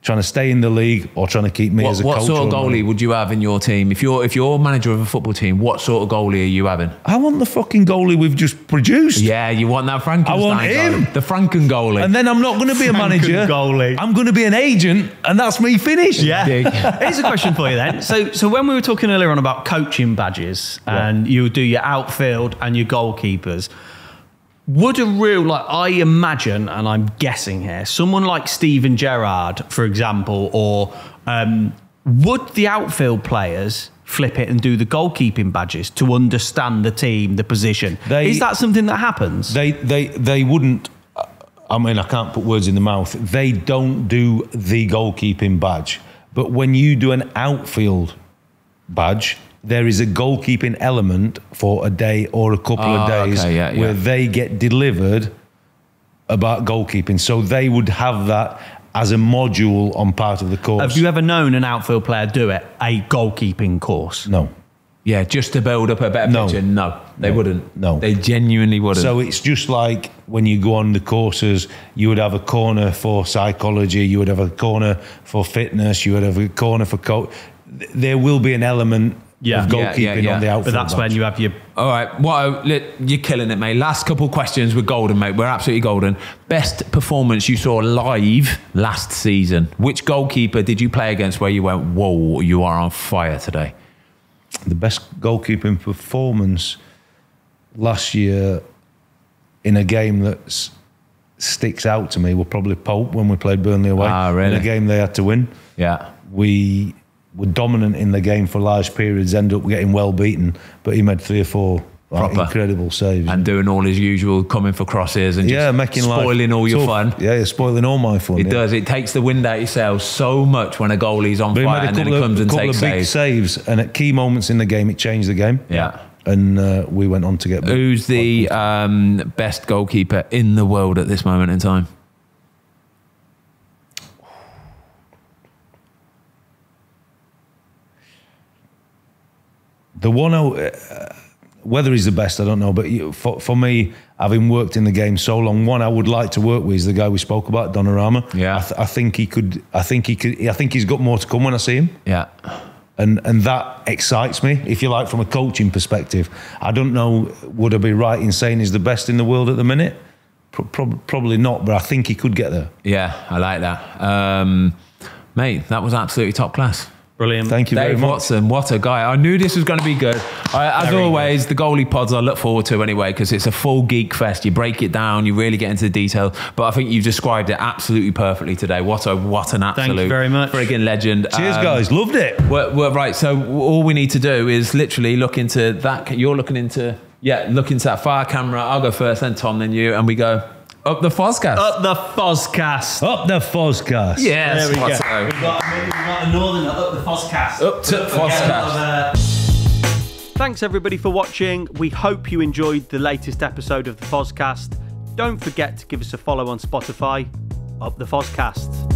trying to stay in the league, or trying to keep me as a what coach. sort of or- goalie would you have in your team? If you're if you're manager of a football team, what sort of goalie are you having? I want the fucking goalie we've just produced. Yeah, you want that Frankenstein. I want him. goalie. the Franken goalie. And then I'm not going to be a manager. goalie. I'm going to be an agent, and that's me finished. Yeah. Here's a question for you then. So, so when we were talking earlier on about coaching badges, and you do your outfield and your goalkeepers, would a real like I imagine, and I'm guessing here, someone like Steven Gerrard, for example, or um, would the outfield players flip it and do the goalkeeping badges to understand the team, the position? They- Is that something that happens? They they they wouldn't. I mean, I can't put words in the mouth. They don't do the goalkeeping badge, but when you do an outfield badge, there is a goalkeeping element for a day or a couple Ah, of days okay, yeah, where yeah. they get delivered about goalkeeping. So they would have that as a module on part of the course. Have you ever known an outfield player do it, a goalkeeping course? no. yeah, just to build up a better No. picture. No, they No. wouldn't. No. they genuinely wouldn't. So it's just like when you go on the courses, you would have a corner for psychology, you would have a corner for fitness, you would have a corner for coach. There will be an element Yeah. of goalkeeping yeah, yeah. on the outfield. But that's when you have your All right, Well, you're killing it, mate. Last couple questions. We're golden, mate. We're absolutely golden. Best performance you saw live last season. Which goalkeeper did you play against where you went, whoa, you are on fire today? the best goalkeeping performance last year in a game that sticks out to me were probably Pope when we played Burnley away. Ah, really? In a game they had to win. Yeah. We were dominant in the game for large periods, ended up getting well beaten, but he made three or four like, incredible saves. And doing all his usual coming for crosses and yeah, just making spoiling all your tough. fun. Yeah, yeah, spoiling all my fun. It yeah. does. It takes the wind out of your sails so much when a goalie's on But fire and then he of, comes and takes saves. saves, and at key moments in the game, it changed the game. Yeah. and uh, we went on to get. Who's the um, best goalkeeper in the world at this moment in time? The one? Uh, whether he's the best, I don't know. But you- for for me, having worked in the game so long, one I would like to work with is the guy we spoke about, Donnarumma. Yeah. I, th- I think he could. I think he could. I think he's got more to come when I see him. Yeah. and and that excites me. If you like, from a coaching perspective, I don't know. Would I be right in saying he's the best in the world at the minute? Pro- prob- probably not, but I think he could get there. Yeah, I like that. Um, mate, that was absolutely top class. Brilliant. Thank you very Dave much. Watson, what a guy. I knew this was going to be good. I, as Very always, the goalie pods I look forward to anyway because it's a full geek fest. You break it down, you really get into the detail. But I think you've described it absolutely perfectly today. What a what an absolute Thank you very much. friggin' legend. Cheers, Um, guys. Loved it. Well, well, right. So all we need to do is literally look into that. You're looking into yeah, look into that fire camera. I'll go first, then Tom, then you, and we go up the Fozcast. Up the Fozcast. Up the Fozcast. yes, There we go. We've got, we've got a northerner up the Fozcast. Up to Fozcast. Uh, Thanks everybody for watching. We hope you enjoyed the latest episode of the Fozcast. Don't forget to give us a follow on Spotify. Up the Fozcast.